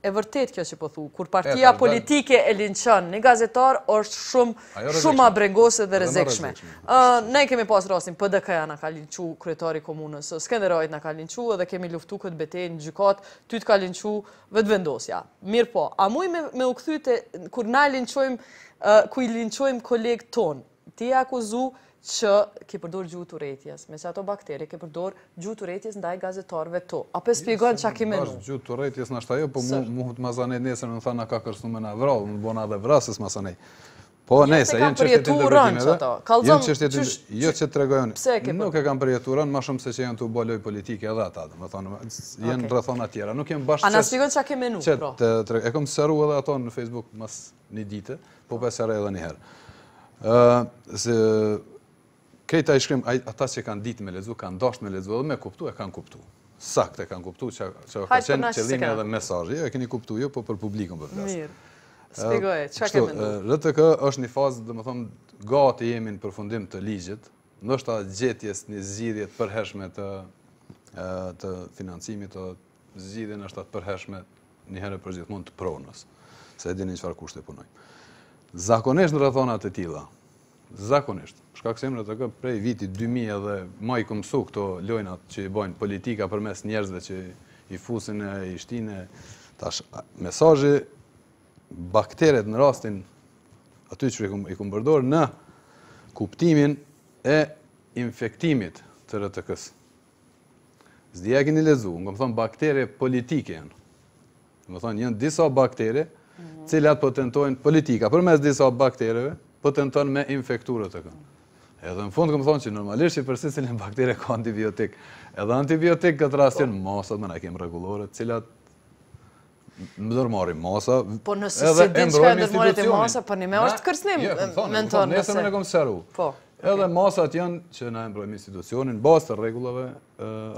E vërtetë kjo që po thu', kur partia politike e linçon një gazetar, është shumë shumë ma brengosëse dhe e rrezikshme. Ne kemi pas rastin, PDK-ja na ka linçu, kryetari i komunës së Skenderajt na ka linçu edhe kemi luftu këtë betejë në gjykatë, ty të ka linçu Vetëvendosja. Mirëpo, a muj me u këthy të kur na linçojmë, kur i linçojmë kolegët tonë, Ti je akuzu që ke përdorë gjuhë të urrejtjes, me qato baktere ke përdorë gjuhë të urrejtjes ndaj gazetarëve tu. A po e spjegon ça ke menu? Gjuhë të urrejtjes nashta jo, po muj me u hutu masanej nesër me më thanë na ka kërcënu me na vra, unë bona edhe vrasës masanej. Po nejse, janë çështje të interpretimeve. Janë çështje të interpretimeve. Jo, qe t'tregoj unë. Pse e ke bërë? Nuk e kam përjetu rënë, ma shumë se që janë tu bo lojë politike edhe ata, domethonë, janë rrethana tjera. Nuk janë bash çështë... A na spjegon ça ke menu, pra? E kom sqaru edhe ato në Facebook, mas Një dite, po përsëris edhe një herë. Se qaj shkrim, ata që kanë ditë me lexu, kanë dasht me lexu edhe me kuptu, e kanë kuptu. Sakt e kanë kuptu, çka ka qenë qëllimi edhe mesazhi, e keni kuptu jo, po për publikun po flas. Shpjegoje, çka ke mendu? RTK është në një fazë, domethonë, gati jemi në përfundim të ligjit, ndoshta gjetjes së një zgjidhje të përhershme të financimit, Zgjidhjen është atë përhershme një herë për gjithmonë të pronës, se e dini çfarë kushte punojmë. Zakonisht në rrethonat e tilla, zakonisht, shkak se jam n'RTK prej vitit 2000 edhe ma i kom msu këto lojnat që i bojnë politika përmes njerëzve që i fusin e i shtine, tash mesazhi bakteret në rastin aty që i kom përdor në kuptimin e infektimit të RTK-së. S'di a e keni lexu, kam thonë baktere politike janë. Kam thonë, janë disa baktere, mhm. cilat po tentojnë politika, përmes disa baktereve, po tentojnë me infektu RTK-në. Edhe në fund, kam thonë që normalisht që për secilin baktere ka antibiotik. Edhe antibiotik këtë rast janë masat, na kemi rregullore, cilat ndërmarrim masa, po nëse s'e din që ka ndërmarrë masa, po një me është kërcnim, jo, me po, në tonë. Nëse me në kom sqaru, po, edhe masat janë që na e mbrojmë institucionin, bazë të rregullave,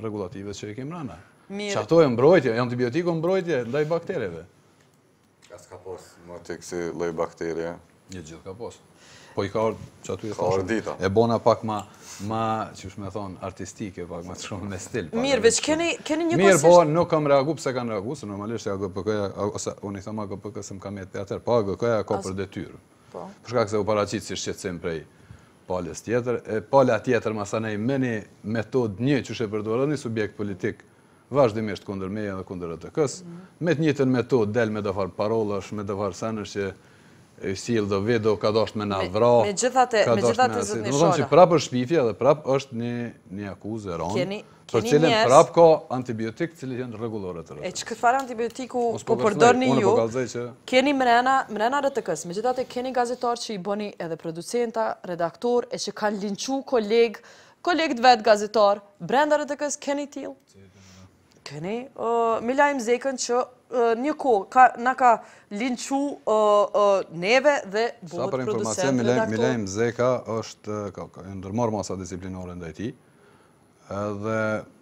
rregullative që i kemi na. Mirë. Që ato e mbrojtje, janë antibiotiku mbrojtje, ndaj baktereve. Ka s'ka pas më të kësi lloj bakterie? Një gjithë ka pas. Po i ka orë që aty e thashë. Ka orë dita. E bona pak ma, ma, qysh me thonë, artistike, pak ma të shumë me stil. Mirë, veç keni, keni një kosisht... Mirë, po, nuk kam reagu pse kanë reagu, se normalisht e AGPK-ja, ose unë i thom AGPK-ja se m'ka mbetë prej atëherë, po AGPK-ja ka për detyrë. Po. Për shkak se u paraqit si shqetësim prej palës tjetër, e pala tjetër masanej me një metodë njëjtë qysh e përdor edhe një subjekt politik vazhdimisht kundër meje dhe kundër RTK-së, me të njëjtën metodë del me do farë parollash, me do farë senesh që i sjell do video, ka dashtë me na vra, ka dashtë me na si... Megjithatë, zotni Shala... Prap është shpifje dhe prap është një akuzë e ronë, për cilën prap ka antibiotikë cilët janë rregulloret e RTK-së. E çfarë antibiotiku po përdorni ju, keni mrena, mrena RTK-së, megjithatë keni gazetarë që i bëni edhe producenta, redaktorë, e që kanë linçu kolegë Kolegët e vet gazetarë, brenda RTK-së keni tillë? Keni Milaim Zekën që një kohë na ka linçu neve dhe bëhet producent redaktor. Sa për informacion, Milaim Zeka është, ka ndërmarrë masa disiplinore ndaj tij, dhe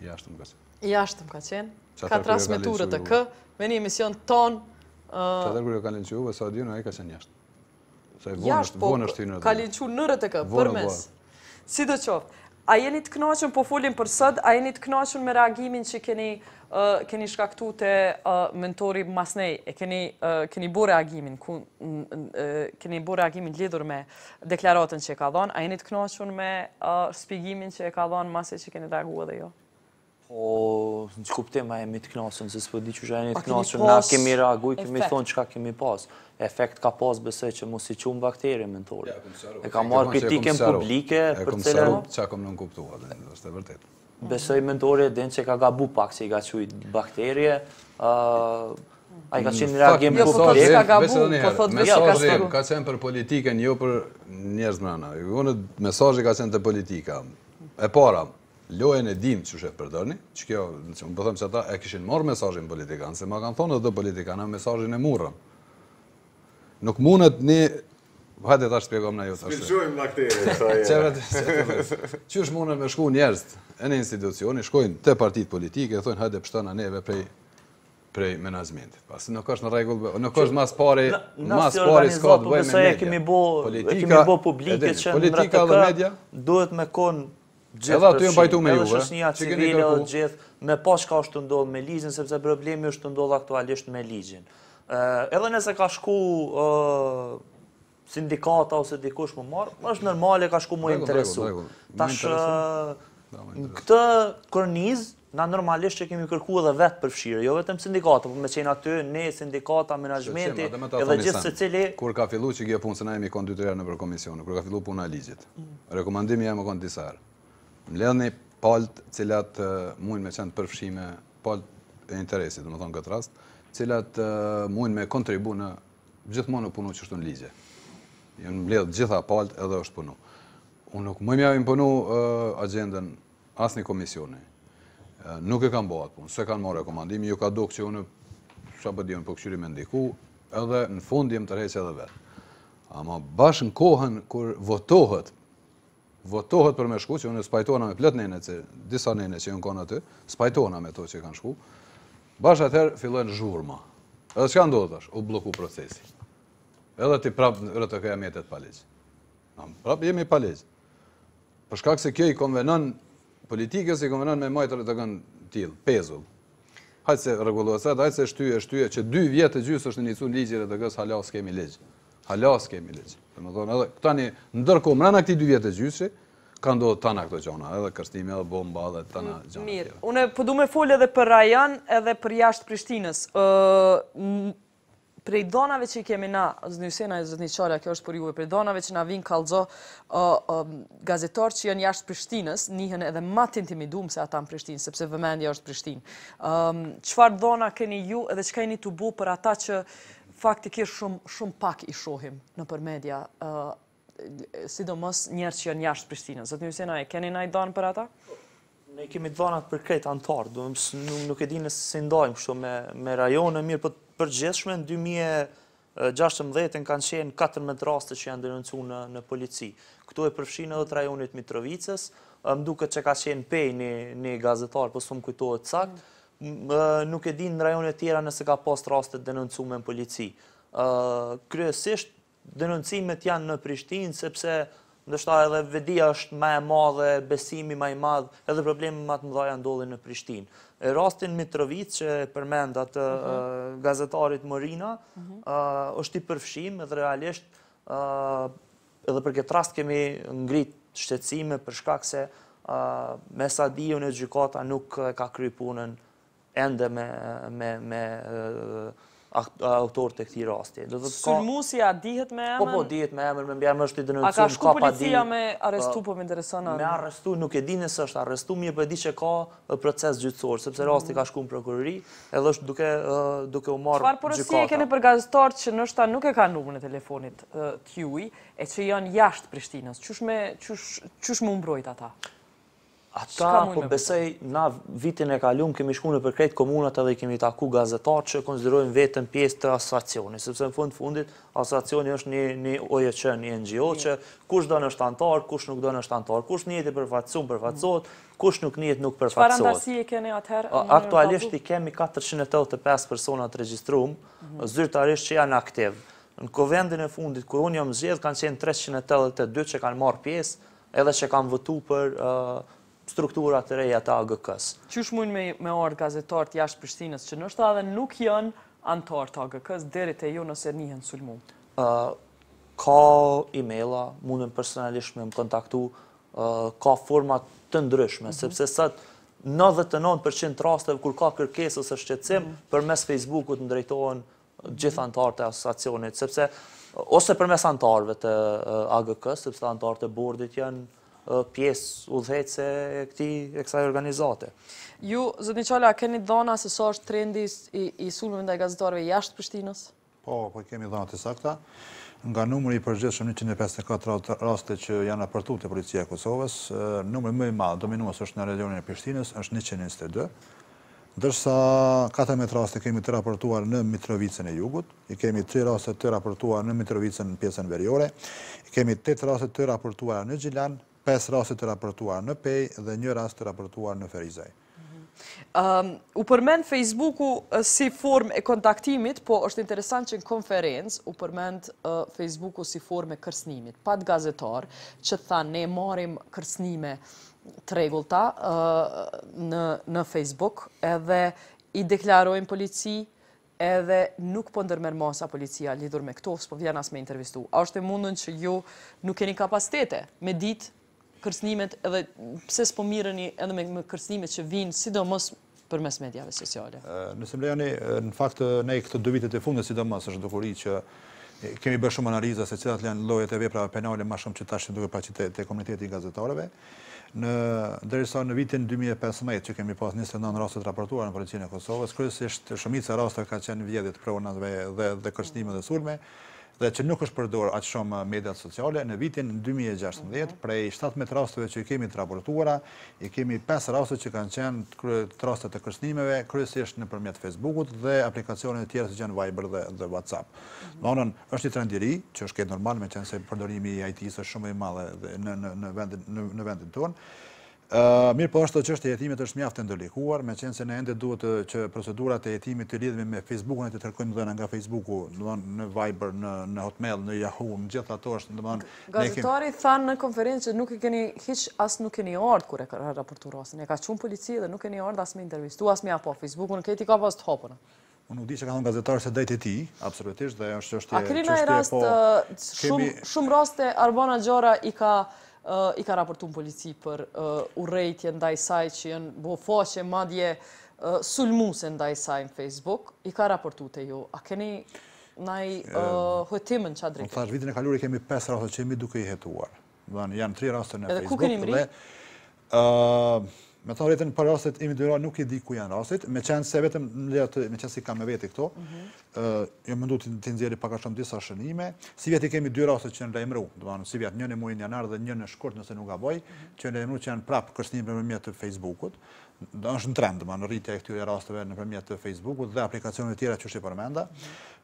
I jashtëm ka qenë. I jashtëm ka qenë. Ka transmetu n'RTK, me një emision ton. Qatëherë kur ka linçu, me sa di unë ai ka qenë jashtë. Se vonë është po, vonë është Ka linçu në RTK, përmes. Sidoqoftë. A jeni të knaqun, po folim për sot, a jeni të knaqun me reagimin që keni, keni shkaktu te Mentori masnej, e keni, keni bo reagimin, ku, keni bo reagimin lidur me deklaratën që e ka dhënë, a jeni të kënaqur me shpjegimin që e ka dhënë masi që keni reaguar dhe jo? Po, në ç'kuptim a jemi të kënaqur, se s'po di çka a jemi të kënaqur, na kemi reaguar, kemi thonë çka kemi pas. Efekt ka pas besoj që mos i qumë bakterie. Mentori e ka marrë kritikën publike për cilën... E kom sqaru që a kom nëmë kuptu, atë e vërtetë. Besoj Mentori e din që ka gabu pak që i ka qujt bakterie. Ai ka qenë një reagim për të të të gabu, po thot vishë ka të të Ka qenë për politikën, jo për njerëz më nëna. Unë mesazhi ka qenë te politika. E para, lojën e dim qysh e përdorni, qekjo, që më po thom po që ata e kishin marrë mesazhin politikanët, se ma kanë thonë do politikanë, e mesazhin e murrën. Nuk mundet ne Hajde ta shpjegojmë na ju tash. Shpjegojmë bakterinë sa e. Çfarë të Qysh mundën me shku njerëzit e institucionit, shkojnë te partitë politike e thonë hajde pshtona neve prej prej menaxhmentit. Pas nuk është në rregull, nuk është ma s'pari, ma s'pari s'ka të bëjë me media. Kemi bë, kemi bë publike që politika dhe media duhet me kon Edhe aty jam pajtu me juve. Edhe shoqnia civile dhe gjithë, me pa çka është tu ndodhë me ligjin, sepse problemi është tu ndodhë aktualisht me ligjin. Edhe nëse ka shku sindikata ose dikush me marrë, është normale ka shku me u interesu. Tash në këtë kornizë, Na normalisht që kemi kërku edhe vetë përfshirje, jo vetëm sindikata, po me qenë aty, ne, sindikata, menaxhmenti, edhe gjithë secili. Kur ka fillu qekjo punë, se na jemi kon dy tre herë nëpër komisione, kur ka fillu puna e ligjit, rekomandimi jem kon disa herë, mbledhni palët cilat mujnë me qenë të përfshime, palët e interesit, domethonë këtë rast, cilat mujnë me kontribu e gjithmonë janë punu qështu ligjet. Janë mbledhë gjitha palët edhe është punu. Unë nuk muj me ja imponu agendën asnjë komisioni. Nuk e kanë bërë atë punë, s'e kanë marrë rekomandimin, ju ka dukë që unë çfarë po di unë po kqyri me ndiku, edhe në fund jam tërheqë edhe vet. Ama bash në kohën kur votohet votohet për me shku, që unë s'pajtona me plot nene, që disa nene që janë kanë aty, s'pajtona me to që kanë shku. Bash atëherë fillojnë zhurma. Edhe çka ndodhë tash? U blloku procesi. Edhe ti prapë RTK-ja mbetet pa ligj. Prapë jemi pa ligj. Për shkak se kjo i konvenon politikës, i konvenon me majtë RTK-në të tillë, pezull. Hajt se rregullohet sot, hajt se shtyje, shtyje, qe dy vjet e gjysë është i nisun ligji i RTK-së, hala s'kemi ligj. Hala s'kemi ligj. Domethonë edhe, tani, ndërkohë, mrena këtij dy vjet e gjysë, kanë ndodhë tana këto gjona, edhe kërcnime, edhe bomba, edhe tana gjona. Mirë, une po du po me folë edhe për rajon, edhe për jashtë Prishtinës. prej dhënave që i kemi na, zotni Hysena e zotni Çala, kjo është për juve, prej dhënave që na vijnë kallzojnë, gazetarë që janë jashtë Prishtinës, nihen edhe ma t'intimidum se ata në Prishtinë, sepse vëmendja është Prishtinë. Çfarë dhëna keni ju edhe çka jeni tu bo për ata që faktikisht shumë pak i shohim nëpër media, sidomos njerëz që janë jashtë Prishtinës. Zotni Hysena, a keni të dhëna për ata? Ne kemi të dhënat për krejt anëtarë, nuk nuk e di nëse i ndajmë kështu me me rajone, mirë po të përgjithshme në 2016 kanë qenë 14 raste që janë denoncu në në polici. Këtu e përfshin edhe të rajonit Mitrovicës, më duket që ka qenë pej një një gazetar, po s'më kujtohet sakt, nuk e di në rajonet tjera nëse ka pas raste të denoncume në polici. Kryesisht Denoncimet janë në Prishtinë sepse ndoshta edhe vetëdija është ma e madhe, besimi ma i madh, edhe problemet ma të mdhaja ndodhin në Prishtinë. Rastin Mitrovicë që e përmendët të gazetarit Morina, është i përfshim dhe realisht edhe për këtë rast kemi ngrit shqetësime për shkak se me sa di unë gjykata nuk e ka kry punën ende me autorët e këtij rasti. Sulmuesi a dihet me emër? Po, po, dihet me emër, me mbiemër është i denoncum, ka padi. A ka shku policia me arrestu, po më intereson a? Me arrestu, nuk e di nëse është arrestu, mirëpo e di që ka proces gjyqësor, sepse rasti ka shku në prokurori, edhe është duke u marrë gjykata. Çfarë porosie keni për gazetarët që ndoshta nuk e kanë numrin e telefonit tuj, e që janë jashtë Prishtinës, qysh me u mbrojt ata? Ata po besoj na vitin e kalum kemi shku nëpër krejt komunat edhe i kemi taku gazetarët që e konsiderojnë veten pjesë të asociacionit, sepse në fund fundit asociacioni është një një OJQ, një NGO që kush don është anëtar, kush nuk don s'është anëtar, kush ndihet i përfaqësuar përfaqësohet, kush nuk ndihet nuk përfaqësohet. Çfarë anëtarësie keni atëherë? Aktualisht i kemi katërqind e tetëdhjetë e pesë persona të regjistrum, zyrtarisht që janë aktivë. Në Kuvendin e fundit kur unë jam zgjedh kanë qenë treqind e tetëdhjetë e dy që kanë marrë pjesë, Edhe që kanë votu për struktura të reja të AGK-së. Qysh mujnë me me ardhë gazetarët jashtë Prishtinës që ndoshta edhe nuk janë anëtarë të AGK-së deri te ju nëse ndihen të sulmum? Ka emaila, munden personalisht me më kontaktu, ka forma të ndryshme, sepse sot nëntëdhjetë e nëntë për qind të rasteve kur ka kërkesë ose shqetësim, përmes Facebook-ut më drejtohen gjithë anëtarët e asociacionit, sepse ose përmes anëtarëve të AGK-së, sepse anëtarët e bordit janë pjesë udhëheqëse e këtij e kësaj organizate. Ju, zotni Çala, a keni të dhëna se sa është trendi i, i sulmeve ndaj gazetarëve jashtë Prishtinës? Po, po kemi të dhëna të sakta. Nga numri i përgjithshëm 154 raste që janë raportu te policia e Kosovës, numri më i madh dominues është në regjionin e Prishtinës, është 122. Ndërsa katërmbëdhjetë raste kemi të raportuar në Mitrovicën e Jugut, i kemi tri raste të raportuar në Mitrovicën në pjesën veriore, i kemi tetë raste të raportuara në Gjilan, pesë raste të raportuara në Pejë dhe një rast të raportuar në Ferizaj. U përmend Fejsbuku si formë e kontaktimit, po është interesant që në konferencë u përmend Fejsbuku si formë e kërcënimit. Pat gazetarë që thanë ne marrim kërcënime të rregullta në Facebook, edhe i deklarojmë polici, edhe nuk po ndërmerr masa policia lidhur me këto, s'po vjen as me intervistu. A është e mundën që ju nuk keni kapacitete me ditë kërcënimet edhe pse s'po mirreni edhe me, me kërcënimet që vijnë, sidomos përmes mediave sociale. Nëse më lejoni, në fakt ne këto dy vitet e fundit sidomos është dukuri që kemi bërë shumë analiza se cilat janë llojet e veprave penale ma shumë që tash është duke u paraqit te komuniteti i gazetarëve. Nderisa në vitin 2015 që kemi pas 29 raste të raportuara në Policinë e Kosovës, kryesisht shumica e rasteve ka qenë vjedhje të pronave dhe dhe kërcënime dhe sulme. dhe që nuk është përdor aq shumë mediat sociale, në vitin dy mijë e gjashtëmbëdhjetë, prej shtatëmbëdhjetë rasteve që i kemi të raportuara, i kemi pesë raste që kanë qenë raste të kërcënimeve, kryesisht nëpërmjet Facebook-ut dhe aplikacioneve të tjera siç janë Viber dhe WhatsApp. Domethënë, është një trend i ri, që është krejt normal, meqenëse përdorimi i IT-së është shumë ma i madh edhe në vendin tonë. Mirëpo ashtu çështja e hetimit është mjaft e ndërlikuar, meqenëse ne ende duhet që procedurat e hetimit të lidhemi me Facebookun e të kërkojmë të dhëna nga Facebooku, domethënë në Viber, në në Hotmail, në Yahoo, në gjithë ato është domethënë Gazetari tha në konferencë që nuk e keni hiç as nuk keni ardhur kur e ka raportuar rastin. E ka çu n'polici dhe nuk keni ardhur as me intervistu, as me ia pa Facebookun, që e ka pas të hapur. Unë nuk di çka ka thënë gazetari se e drejtë e tij, absolutisht dhe është çështje çështje po. A keni ndonjë rast shumë shumë raste Arbana Xharra i ka i ka raportu në polici për urrejtje ndaj saj që janë bo faqe madje sulmuese ndaj saj në Facebook, i ka raportu te ju. A keni naj hetim në qat drejtim? Tash vitin e kaluar i kemi pesë raste që jemi duke i hetuar. Dhe janë tri raste në Facebook. Edhe ku keni mrri? Me thonë t'drejtën për rastet individuale nuk i di ku janë rastet, meqenëse vetëm në lirë të, meqenëse s'i kam me veti këto, mhm. jam mundu të nxjerr pak a shumë disa shënime, sivjet i kemi dy raste që janë lajmëru, domethënë, sivjet një në muajin janar dhe një në shkurt nëse nuk gaboj, mhm. që janë lajmëru që janë prapë kërcënime nëpërmjet të Facebookut, dhe është në trend, domethënë, rritja e këtyre rasteve nëpërmjet të Facebookut dhe aplikacioneve tjera që veç i përmenda.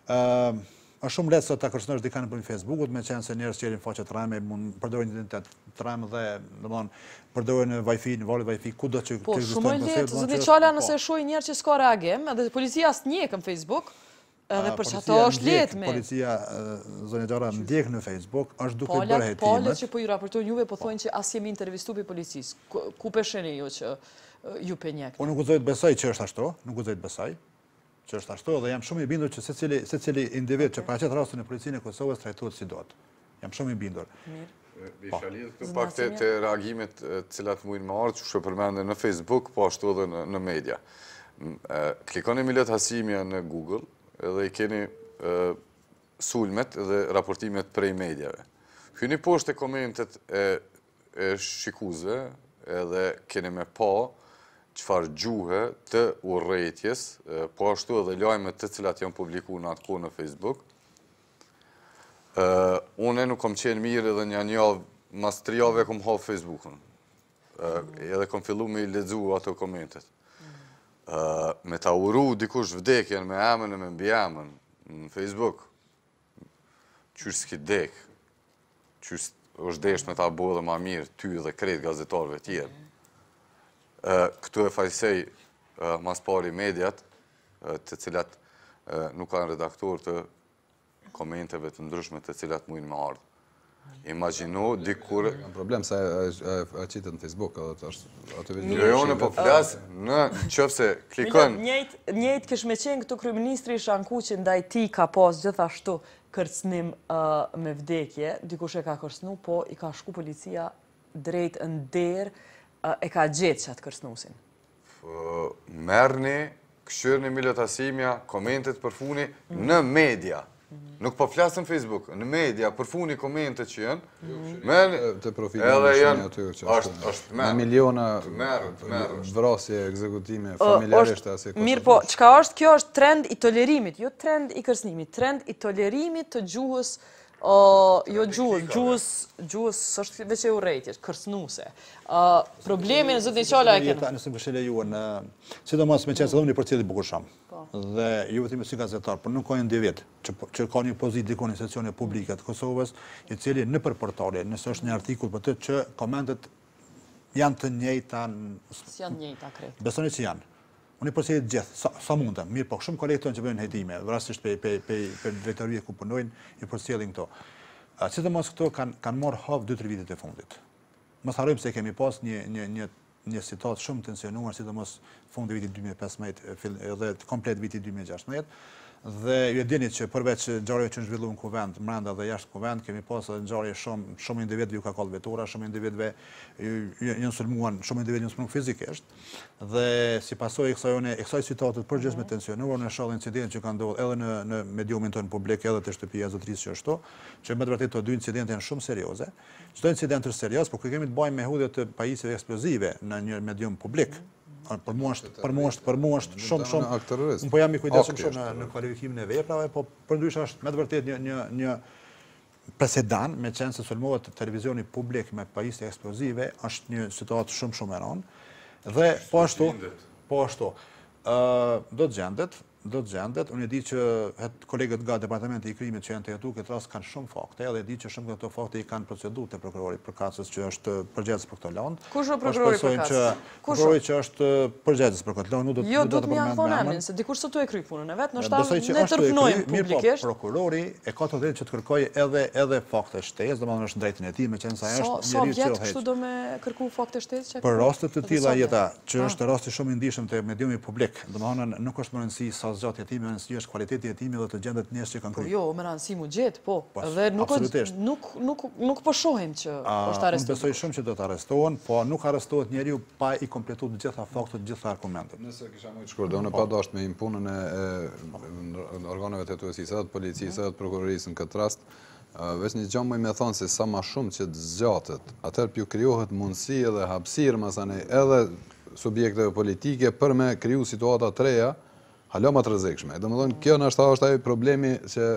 Mhm. Është shumë lehtë sot ta kërcënosh dikë nëpërmjet Facebook-ut, meqenëse njerëzit që çelin faqe të rreme mund përdorin identitet të rremë dhe, domethënë, përdorin Wi-Fi, valët Wi-Fi kudo që po, ekzistojnë. Po shumë lehtë, zoti Çala nëse e shohin njerëz që s'ka reagim, edhe policia s'ndjek në Facebook, edhe për qato është lehtë me. Policia zonja Çala ndjek në Facebook, është duke bërë hetimet. Po, po, që po ju raportojnë juve, po thonë që as jemi intervistuar për policisë. Ku pe shihni ju që ju pe ndjek? Unë nuk guxoj të besoj që është ashtu, nuk guxoj të besoj. Që është ashtu dhe jam shumë i bindur që secili, secili individ që paraqet rastin në Policinë e Kosovës trajtohet si duhet. Jam shumë i bindur. Mirë. Isha lidhë këtu pak të, te reagimet të cilat mujnë me ardhë, qysh e përmende në Facebook, po ashtu edhe në, në media. Klikoni Milot Hasimja në Google edhe i keni sulmet dhe raportimet prej mediave. Hyni poshtë te komentet e e shikuesve edhe keni me pa çfarë gjuhe të urrejtjes, po ashtu edhe lajme të cilat janë publiku në atë kohë në Facebook. Unë nuk kom qenë mirë edhe një javë, mas tri jave e kom hapë Facebookun. Edhe kom fillu me i lexu ato komentet. Me ta uru dikush vdekjen me emën e me mbiemën në Facebook, Qysh s'ki dek, qysh osht dasht me ta bo edhe ma mirë, ty dhe krejt gazetarve tjerë. Këtu e fajësoj ma s'pari mediat, të cilat nuk kanë redaktor të komenteve të ndryshme të cilat mujnë me ardhë. Imagjino dikur... Në problem se e qitë në Facebook edhe të është... Jo, jo, unë po flas, në qoftë se klikon... Njëjtë kish me qenë këtu kryeministri, Shan Kuqi, ndaj tij ka pas gjithashtu kërcnim me vdekje, dikush e ka kërcnu, po i ka shku policia drejt në derë, e ka gjetë qat kërcnusin. Merrni, kqyrni Milot Hasimja, komentet përfuni në media. Nuk po flas në Facebook, në media, përfuni komentet që janë. Merrni, të profilin në shumë një atyre që ashtë. Ashtë merë. Në miliona vrasje, ekzekutime, familjarisht, asë e kështë. Mirëpo, çka është, kjo është trend i tolerimit, jo trend i kërcnimit, trend i tolerimit të gjuhës Ë, jo gjuhë, gjuhës, gjuhës s'është veç e urrejtjes, kërcënuese. Ë, problemi në zotni Çala e kanë. Nëse më kish lejuar në sidomos meqenëse domethënë i përcjell bukur shumë. Po. Dhe jo vetëm si gazetar, por nuk ka një individ po, që ka një pozitë diku në institucione publike të Kosovës, i cili nëpër portale, nëse është një artikull për të që komentet janë të njëjta. S'janë njëjta krejt. Besoni që janë. Unë i përcjelli të gjitha, sa, sa mundem. Mirë po, shumë kolegë tonë që bëjnë hetime, varësisht prej, prej, prej, prej drejtorive ku punojnë, i përcjellin këto. Sidomos këto kanë kanë marrë hov 2-3 vitet e fundit. Mos harrojmë se kemi pas një, një, një, një situatë shumë të tensionuar, sidomos fundi i vitit 2015, edhe komplet viti 2016, dhe ju e dini që përveç ngjarjeve që u zhvilluan në kuvend brenda dhe jashtë kuvendit kemi pas edhe ngjarje shumë shumë individëve ju kanë kallë vetura shumë individë janë sulmuar shumë individë janë sulmuar fizikisht Dhe si pasojë e kësaj, e kësaj situate të përgjithshme të tensionuar në shkallë, incidenti që ka ndodhë edhe në, në mediumin tonë publik edhe te shtëpia e zotërisë që është që me të vërtetë të dy incidentet janë shumë serioze. Çdo incident është serioz, por kur kemi të bëjmë me hudhje të pajisjeve eksplozive në një medium publik, për mua është për mua është për mua është shumë shumë akt i rëndë. Unë po jam i kujdesshëm shumë në, në kualifikimin e veprave, po përndryshe është me të vërtetë një një një Precedent, meqenëse sulmohet televizioni publik me pajisje eksplozive, është një situatë shumë shumë e rëndë. Dhe po ashtu, po ashtu, do të gjendet, do të gjendet. Unë e di që kolegët nga Departamenti i Krimit që janë tu hetu këtë rast kanë shumë fakte, edhe e di që shumë nga këto fakte i kanë procedu te prokurori përkatës që është përgjegjës për këtë landë. Kush o pra prokurori përkatës? Prokurori që është përgjegjës për këtë landë, nuk do të përmend Jo, du të ma thonë emrin, se dikush s'po e kryn punën e vet, ndoshta ne ta përmendim po, publikisht. Po, prokurori e ka të drejtë që të kërkojë edhe edhe fakte shtesë, domethënë është e drejta e tij, meqenëse ai është njeriu që e vërteton. Sa kështu do me kërku fakte shtesë që Për raste të tilla jeta, që është rasti shumë i ndihshëm te mediumi publik, Domethënë nuk është me rëndësi sa zgjat hetimi, me rëndësi është kualiteti i hetimit dhe të gjenden njerëz që kanë kry. Po jo, me rëndësi mu gjet, po. Dhe nuk nuk nuk nuk po shohim që është arrestuar. Unë besoj shumë që do të arrestohen, po nuk arrestohet njeriu pa i kompletu të gjitha faktet, të gjitha argumentet. Nëse kisha mujt shkurt, unë pa dashtë me hi n'punën e organeve të hetuesisë, edhe të policisë, edhe të prokurorisë në këtë rast, Veç një gjë muj me thonë se sa ma shumë që të zgjatet, atëherë pju krijohet mundësi edhe hapësirë masanej edhe subjekteve politike për me kriju situata të reja, hala ma të rrezikshme. E domethënë kjo ndoshta është ai problemi që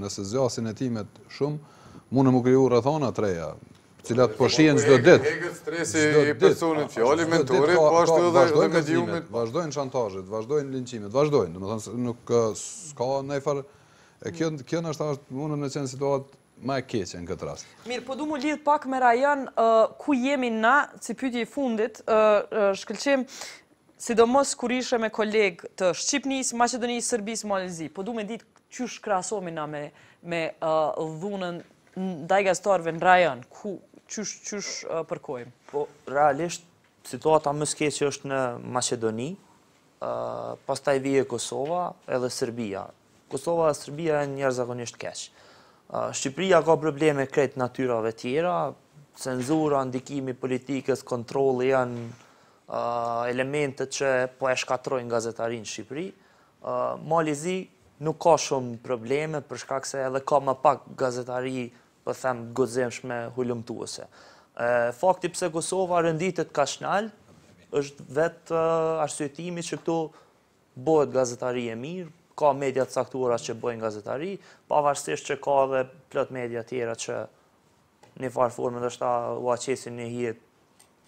nëse zgjasin hetimet shumë, munden mu kriju rrethana të reja, të cilat po shihen çdo ditë. Hiq stresi i personit, fjalë i mentorit, po ashtu edhe mediumit. Vazhdojnë kërcënimet, vazhdojnë shantazhet, vazhdojnë linçimet, vazhdojnë, domethënë nuk ka ndonjëfarë E kjo, mm. kjo ndoshta është, mun me qenë situatë ma e keqe në këtë rast. Mirë, po du mu lidhë pak me rajon uh, ku jemi na, si pytje e fundit, uh, uh, Shkëlqim, sidomos kur ishe me kolegë të Shqipnis, Macedonis, Serbis, Malizi, po du me ditë qysh krahasohmi na me, me uh, dhunën ndaj gazetarve në rajon, ku, qysh, qysh uh, përkojmë? Po, realisht, situata më e keqe është në Macedoni, Pastaj vjen Kosova edhe Serbia. Kosova dhe Serbia janë jashtëzakonisht keq. Shqipëria ka probleme krejt natyrave tjera, cenzura, ndikimi i politikës, kontrolli janë elementet që po e shkatrojnë gazetarinë Shqipëri. Mali Zi nuk ka shumë probleme për shkak se edhe ka ma pak gazetari po them të guximshme hulumtuese. Fakti pse Kosova renditet kaq naltë, është vetë arsyetimi që këtu bohet gazetari e mirë, ka media të caktuara që bëjnë gazetari, pavarësisht që ka edhe plot media tjera që një farë formë ndoshta ua qesin një hije të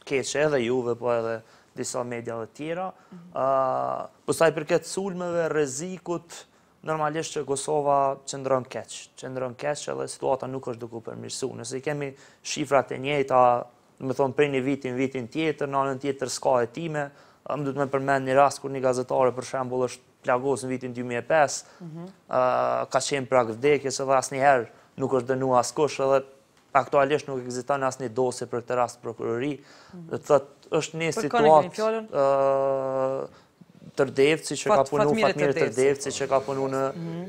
keqe edhe juve, po edhe disa mediave tjera. Për sa i përket sulmeve, rrezikut, normalisht që Kosova qëndron keq. Qëndron keq edhe situata nuk është duke u përmirësu. Nëse i kemi shifrat e njëjta, domethonë prej një viti në vitin tjetër, në anën tjetër s'ka hetime, më duhet me përmend një rast kur një gazetare për shembull është plagos në vitin 2005, ka qenë prag vdekjes edhe asnjëherë nuk është dënu askush edhe Aktualisht nuk ekziston asnjë dosje për këtë rast në prokurori. Do të thotë është një situatë Tërdevci që ka punu, Fatmire Tërdevci që ka punu në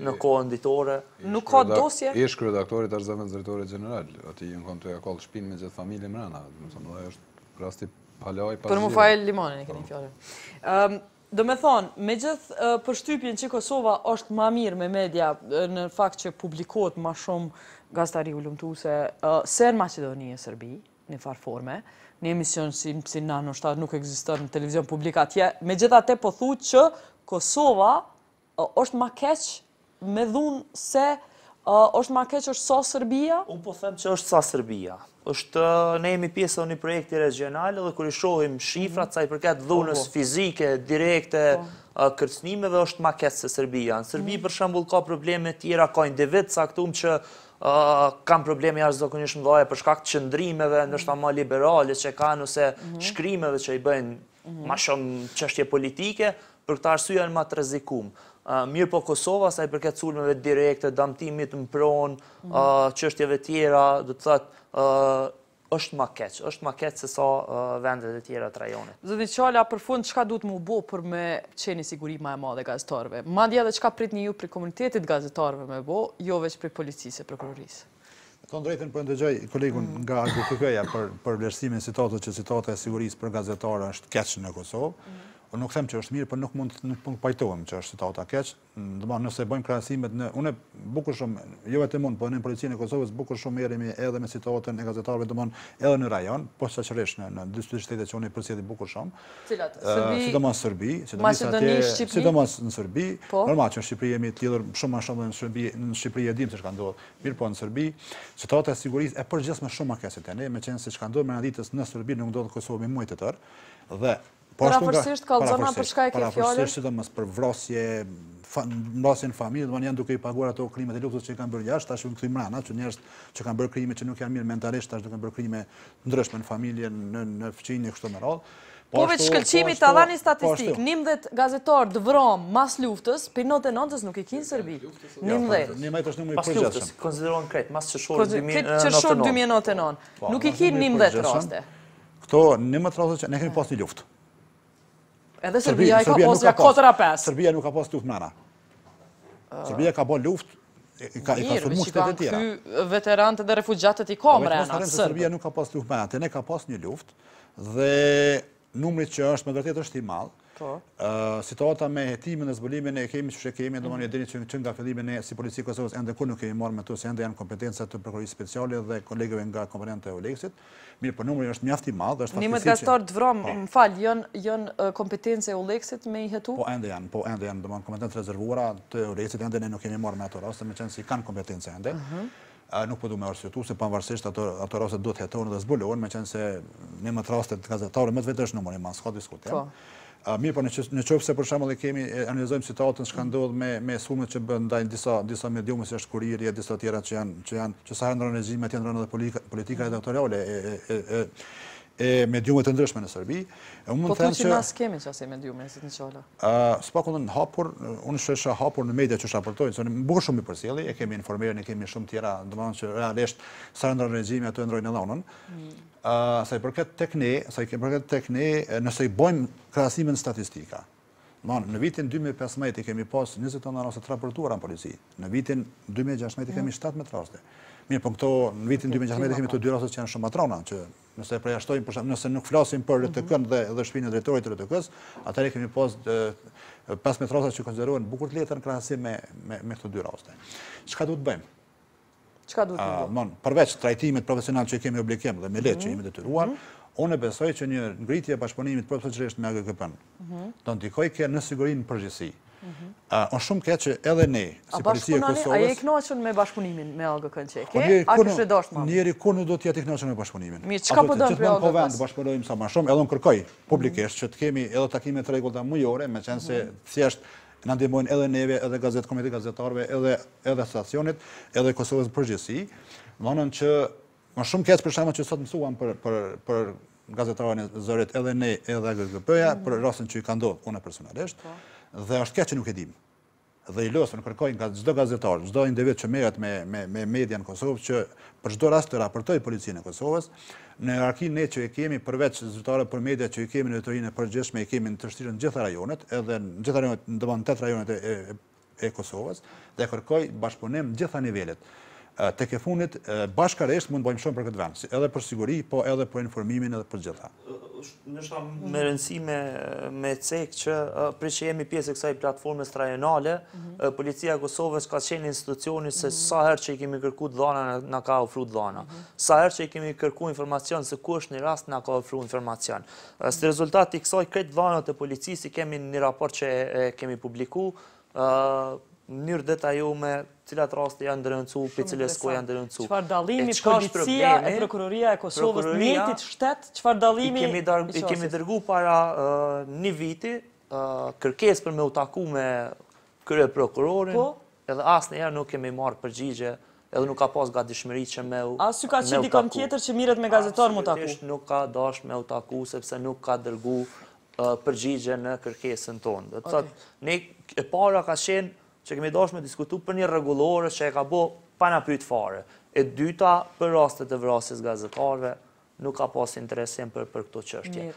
në Kohën Ditore. Nuk ka dosje? Ish-kryeredaktori tash zëvendësdrejtori gjeneral, ati jon konë tu ja kallë shpinë me gjithë familje mrena, domethonë edhe është rasti pala pa zgjidhje. Për Mufail Limanin e keni fjalën. Domethënë, megjithë përshtypjen që Kosova është ma mirë me media, në fakt që publikohet ma shumë gazetari hulumtuse, se në Maqedoni e Sërbi, një farë forme, një emision si në psi nano shtatë nuk ekziston në televizion publik atje, megjithatë po thu që Kosova Osht ma keq me dhunë se osht ma keq osht sa Serbia? Unë po them që është sa Serbia. Është ne jemi pjesë e një projekti regjional dhe kur i shohim shifrat sa i përket dhunës fizike direkte, kërcënimeve është ma keq se Serbia. Në Serbi për shembull ka probleme tjera, ka individë të caktuar që kanë probleme jashtëzakonisht të mëdha për shkak të qëndrimeve ndoshta ma liberale që kanë ose shkrimeve që i bëjnë Ma shumë çështje politike, për këtë arsye janë ma të rrezikum. Mirëpo Kosova, sa i përket sulmeve direkte, damtimit në pronë, çështjeve tjera, do të thotë, është ma keq, është ma keq sesa vendet e tjera të rajonit. Zoti Çala, për fund, çka duhet m'u bo për me qenë një siguri ma e madhe gazetarëve? Madje edhe çka pritni ju prej komunitetit të gazetarëve me bo, jo veç prej policisë e prokurorisë? Me thonë të drejtën po e ndëgjoj kolegun nga AGK-ja për për vlerësimin e situatës që situata e sigurisë për gazetarë është keq në Kosovë. Unë nuk them që është mirë, por nuk mund nuk mund pajtohem që është situata keq. Domthon nëse bëjmë krahasimet në unë bukur shumë, jo vetëm unë, po në Policinë e Kosovës bukur shumë merremi edhe me situatën e gazetarëve domthon edhe në rajon, posaçërisht në në dy shtetet që unë i përcjelli bukur shumë. Cilat? Serbi? Sidomos Serbi. Macedoni, Shqipëri? Sidomos në Serbi. Po? Normal që në Shqipëri jemi të lidhur shumë ma shumë dhe në Shqipëri e dim se çka ndodh. Mirëpo në Serbi, situata e sigurisë e përgjithshme shumë ma keq se te ne, meqenëse çka ndodh brenda ditës në Serbi nuk ndodh në Kosovë me muaj të tërë. Dhe, po ashtu nga... Parafërsisht, kallëzona për çka e ke fjalën? Parafërsisht, sidomos për vrasje, vrasje në familje, domethënë janë duke i paguar ato krimet e luftës që i kanë bërë jashtë, tash u kthy mrena, që njerëz që kanë bërë krime që nuk janë mirë mentalisht, tash janë duke bërë krime ndryshme në familje, në fqinj, kështu me radhë. Po, po veç Shkëlqimi ta dha një statistikë, njëmbdhjetë gazetarë të vramë mas luftës, prej nëntëdhjetë e nëntës nuk i ki në Serbi. Njëmbdhjetë. Njëmbdhjetë është njëmbdhjetë përgjeshëm. Pas luftës, konsideruan krejt, mas qershorit 2009. Nuk i ki njëmbdhjetë raste. Këto njëmbdhjetë raste që ne kemi pas një luftë. Edhe Serbia i ka pasë nga 4 a 5. Serbia nuk ka pasë luftë mrena. Serbia ka bo luftë, i ka sulmu shtetet tjera. Mirë, që ka veteranët dhe refugjatët i ka mrena. Në Serbi se Serbia nuk ka pasë luftë mrena, te ne ka pasë një luftë, dhe numri që është me të vërtetë është i madh. Po. Situata me hetimin dhe zbulimin e kemi qysh e kemi, domethënë e dini që nga fillimin e si Polici e Kosovës, ende kurrë nuk jemi marrë me to, se ende janë kompetenca të prokurorisë speciale dhe kolegëve nga komponenta e EULEX-it. Mirëpo numri është mjaft i madh, është fatkeqësi. Nimdhetë gazetarë të vramë, po. më fal, janë janë kompetencë e EULEX-it me i hetu? Po ende janë, po ende janë, domethënë kompetenca të rezervuara të EULEX-it, ende ne nuk jemi marrë me ato raste, meqenëse i kanë kompetencë ende. Mhm. Nuk po du me arsyetu se pavarësisht ato ato raste duhet të hetohen dhe zbulohen, meqenëse nimdhetë raste gazetarë me të vërtetë është numër i madh, s'ka diskutim. Po. Mirëpo në qoftë se për shembull e kemi e analizojmë situatën çka ndodh me me sulmet që bëhen ndaj disa disa mediumeve siç është Kuriri e disa tjera që janë që janë që sa herë ndron regjimi atje ndron edhe politika politika redaktoriale e e e e mediumeve të ndryshme në Serbi. E unë mund po të them që... Po të që kemi qasi mediume, si të në qola? Së pak unë hapur, unë i shoh hapur në media qysh raportojnë, se unë bukur shumë i përcjelli, e kemi Informerin, e kemi shumë tjera, domethënë që realisht, sa herë ndrron regjimi, ato e ndrojnë edhe anën. Mm. Sa i përket tek ne, sa i përket tek ne, nëse i bëjmë krahasime në statistika, Domthonë, në vitin 2015 i kemi pas 29 raste të raportuara në polici. Në vitin 2016 i kemi 17 raste. Mirëpo këto në vitin 2016 i kemi këto dy raste që janë shumë ma t'rona, që nëse e përjashtojmë, për nëse nuk flasim për RTK-n dhe dhe shtëpinë e drejtorit të RTK-s, atëherë kemi pas 15 raste që konsiderohen bukur të lehta në krahasim me me me këto dy raste. Çka duhet të bëjmë? Çka duhet të ndodhë? Mon, përveç trajtimit profesional që kemi obligim edhe me ligj që mhm. jemi të detyruar, mhm. unë besoj që një ngritje e bashkëpunimit posaçërisht me AGKP-në, mhm. do ndikojke në siguri në përgjithësi. O shumë ke që edhe ne, si policia e Kosovës... A je i knaqun me bashkëpunimin me AGK-në që e po ke? A kishe dashtë ma? Njeri kurrë nuk do t'jetë i knaqun me bashkëpunimin. Mi, çka po doni për AGK-në? Po vend, bashkëpunojmë sa ma shumë, edhe unë kërkoj publikisht që të kemi edhe takime të rregullta mujore, meqenëse thjesht Na ndihmojnë edhe neve, edhe gazet, komunitetit të gazetarëve, edhe edhe Asociacionit, edhe Kosovës në përgjithësi. Vjen më shumë keq për shembull që sot mësuam për për për gazetarin e Zërit edhe ne edhe AGGP-ja për rastin që i ka ndodhur unë personalisht po. dhe është keq që nuk e dimë dhe i lus edhe kërkoj nga çdo gazetar, çdo individ që merret me me me media në Kosovë që për çdo rast të raportoj në policinë e Kosovës, Në hierarki ne që i kemi përveç zyrtarëve për media që i kemi në drejtorinë e përgjithshme i kemi të shtrirë në gjitha rajonet edhe në gjitha rajonet në domethënë tetë rajonet e e Kosovës dhe kërkoj bashkëpunim gjitha nivelet tek e fundit bashkarisht mund të bëjmë shumë për këtë vend edhe për siguri po edhe për informimin edhe për gjitha Ndoshta me rëndësi me me cek që prej që jemi pjesë e kësaj platformës rajonale, mhm. policia e Kosovës ka qenë institucioni se mhm. sa herë që i kemi kërku të dhana na ka ofru të dhana. Mhm. Sa herë që i kemi kërku informacion se ku është një rast na ka ofru informacion. Si rezultat i kësaj krejt dhanat e policisë i kemi në një raport që kemi publiku, Ë në mënyrë detajume cilat raste janë denoncu, për cilat s'janë denoncu. Çfarë dallimi policia e prokuroria e Kosovës të njëjtit shtet, çfarë dallimi? I kemi dërgu para një viti kërkesë për me u taku me kryeprokurorin edhe asnjëherë nuk kemi marrë përgjigje. Edhe nuk ka pas gatishmëri që me u taku. As s'u ka qit dikon tjetër që mirret me gazetar mu taku. Absolutisht nuk ka dashtë me u taku sepse nuk ka dërgu përgjigje në kërkesën tonë. Do të thotë, ne e para ka qenë që kemi dashtë me diskutu për një rregullore që e ka bo pa na pyt fare. E dyta për rastet e vrasjes së gazetarëve, Nuk ka pas interesim për për këto çështje. Mirë.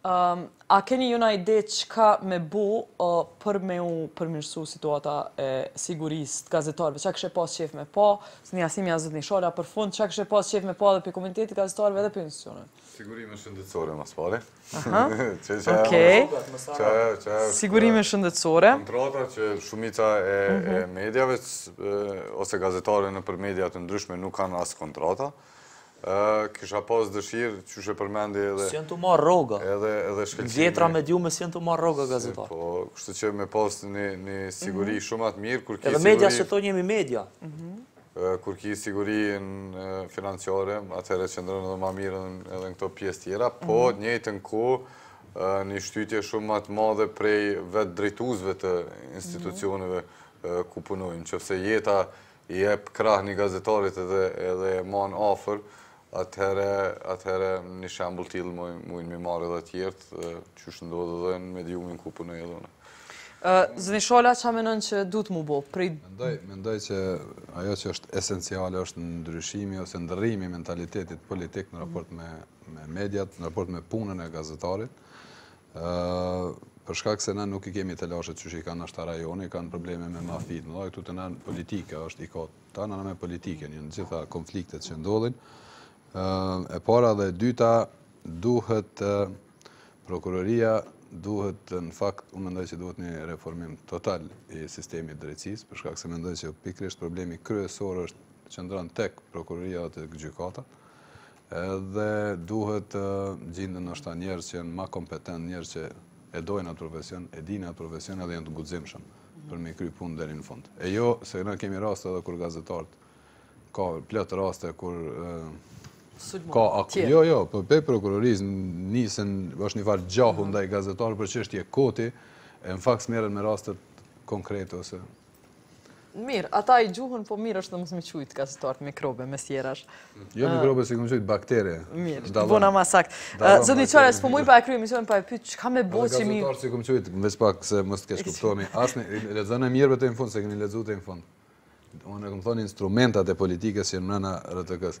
Ëm, a keni ju naj ide çka me bo për me u përmirësu situata e sigurisë të gazetarëve? Çka kishe pas qejf me pa? Zotni Jasimi a zotni Shala për fund, çka kishe pas qejf me pa edhe prej komunitetit të gazetarëve edhe prej institucioneve? Sigurime shëndetësore ma s'pari. Aha. Që që Okej. që që është Sigurime shëndetësore. kontrata që shumica e e mediave s- e, ose gazetarëve nëpër media të ndryshme nuk kanë as kontrata. Kisha pas dëshirë, qysh e përmendi edhe... S'janë tu marrë rroga. Edhe Shkëlqimi. Ka me muj s'janë tu marrë rroga gazetarë. Po, kështu që me pas një siguri mhm. shumë ma të mirë, kur ki siguri... Edhe media se tonë jemi media. Mhm. Kur ki sigurinë financiare, atëherë qëndron edhe ma mirë edhe në këto pjesë tjera, po mhm. njëjtë edhe një shtytje shumë ma të madhe prej vetë drejtuesve të institucioneve ku punojnë, që nëse ti i jep krah një gazetarit edhe edhe e man afër, atëherë atëherë një shembull të tillë mujnë mi marrë edhe tjertë, dhe qysh ndodhë edhe në mediumin ku punoj edhe unë. Zotni Shala, çka menon që duhet mu bo? Mendoj, mendoj që ajo që është esenciale është ndryshimi ose ndërrimi i mentalitetit politik në raport me mediat, në raport me punën e gazetarit, Për shkak se ne nuk i kemi telashet që që i kanë nashta rajoni, kanë probleme me mafie, këtu te na politika, është krejt të tana me politikë, janë të gjitha konfliktet që ndodhin. E para dhe dyta, duhet prokuroria, duhet në fakt, unë mendoj që duhet një reformim total i sistemit drejtësisë, për shkak se mendoj që pikërisht problemi kryesor është qëndron tek prokuroria dhe tek gjykatat, Edhe duhet të gjinden ndoshta njerëz që janë ma kompetent, njerëz që e dojnë atë profesion, e dinë atë profesion edhe janë të guximshëm për me kry punë deri në fund. E jo, se na kemi raste edhe kur gazetarët, ka plot raste kur ka akuzë. Jo, jo, po prej prokurorisë nisen, është një farë gjahu ndaj gazetarëve për çështje koti, e në fakt s'merren me rastet konkrete ose Mirë, ata i gjuhën, po mirë është edhe mos me i qujtë gazetarët mikrobe, mes tjerash. Jo mikrobe, s'i kam qujtë, baktere. Mirë, t'bohna ma saktë. Zotni kryetar, s'po muj pa e kry emisionin, pa e pytë, çka me bo që mi... Gazetarët s'i kam qujtë, më vëzë pak, se mos të keqkuptohemi. Asë një, lexoni e mirë deri n'fund, s'e keni lexu deri n'fund. Unë e kam thonë instrumentet e politikës që janë n'RTK.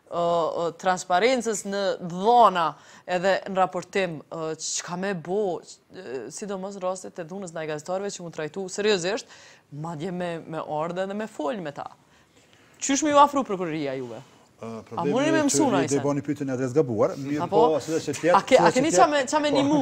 transparencës në t'dhona edhe në raportim, çka me bo, sidomos në rastet e dhunës ndaj gazetarëve që m'u trajtu seriosisht, madje me ardhë edhe me folë me ta. Qysh me ju afru prokuroria juve? A munë me mësu najsen? Problemi është që e boni pytjen në adresë gabuar, mirëpo, sido që të jetë... A keni çka me i ndihmu?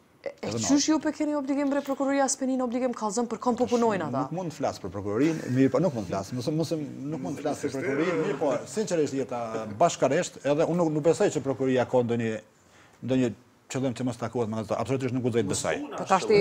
E qysh ju po e keni obligim bre prokuroria s'po e nin obligim kallzom për kom po punojnë ata? Nuk mund të flasë për prokurorinë, mirëpo nuk mund të flasë, mësëm, mësëm, nuk mund të flasë për prokurorinë, mirëpo, sinqerisht jeta bashkërisht, edhe unë nuk, nuk besoj që prokuroria ka ndonjë, ndonjë qëllim që mos takohet me ata, absolutisht nuk guxoj të besoj. Po tash ti,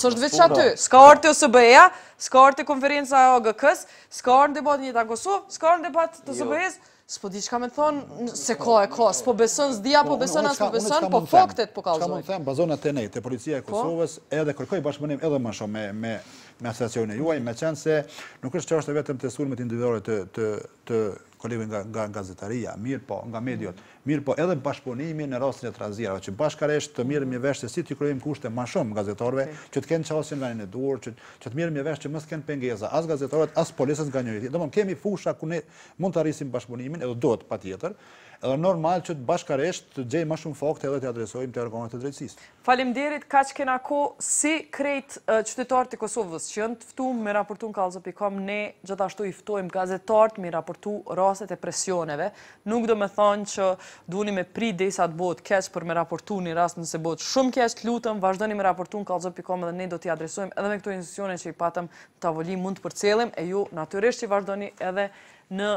s'është veç aty, s'ka ardhur OSBE-ja, s'ka ardhur konferenca e AGK-së, s'ka ardhur debat në Kosovë, s'ka ardhur debat të OSBE-së, S'po di çka me thonë, se ka e ka, s'po beson, s'di apo po, beson, a s'po beson, po faktet po kallzojnë. Çka mund them, bazohemi ne, te policia e po. Kosovës, edhe kërkoj bashkëpunim edhe më shumë me, me, asociacionin e juaj, meqenëse nuk është çështje vetëm te sulmet individuale të, të, të kolegëve nga, nga gazetaria, mirëpo, nga mediat, mm. mirëpo edhe bashkëpunimi në rastin e trazirave, që bashkërisht të merremi vesh se si t'i krijojmë kushte ma shumë gazetarve, që të kenë qasje në vendin e duhur, që, që të merremi vesh që mos kenë pengesa, as gazetarët, as policët nga njëri. Dhe kemi fusha ku ne, Mund të rrisim bashkëpunimin, edhe duhet, patjetër, edhe normal që të bashkërisht të gjejmë më shumë fakte edhe t'i adresojmë te organet e drejtësisë. Faleminderit, kaq kena kohë, si krejt qytetarët e Kosovës që janë të ftumë me raportu në kallxo pikë kom, ne gjithashtu i ftojmë gazetarët me raportu rastet e presioneve, nuk do me thanë që duheni me prit derisa të bëhet keq për me raportu një rast nëse bëhet shumë keq, lutëm vazhdoni me raportu në kallxo pikë kom edhe ne do t'i adresojmë edhe me këto institucione që i patëm tavolinë mund të përcjellim e ju natyrisht që vazhdoni edhe në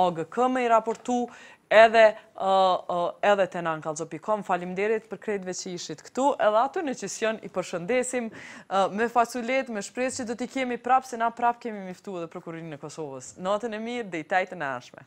AGK me i raportu edhe edhe të ne në kallxo pikë com. Faleminderit për krejtve që ishit këtu edhe aty n'koftë se jon i përshëndesim me fasulet, me shpresë që do t'i kemi prapë se na prapë kemi me i ftu edhe prokurorin e Kosovës. Natën e mirë deri te e xhumaja e ardhshme.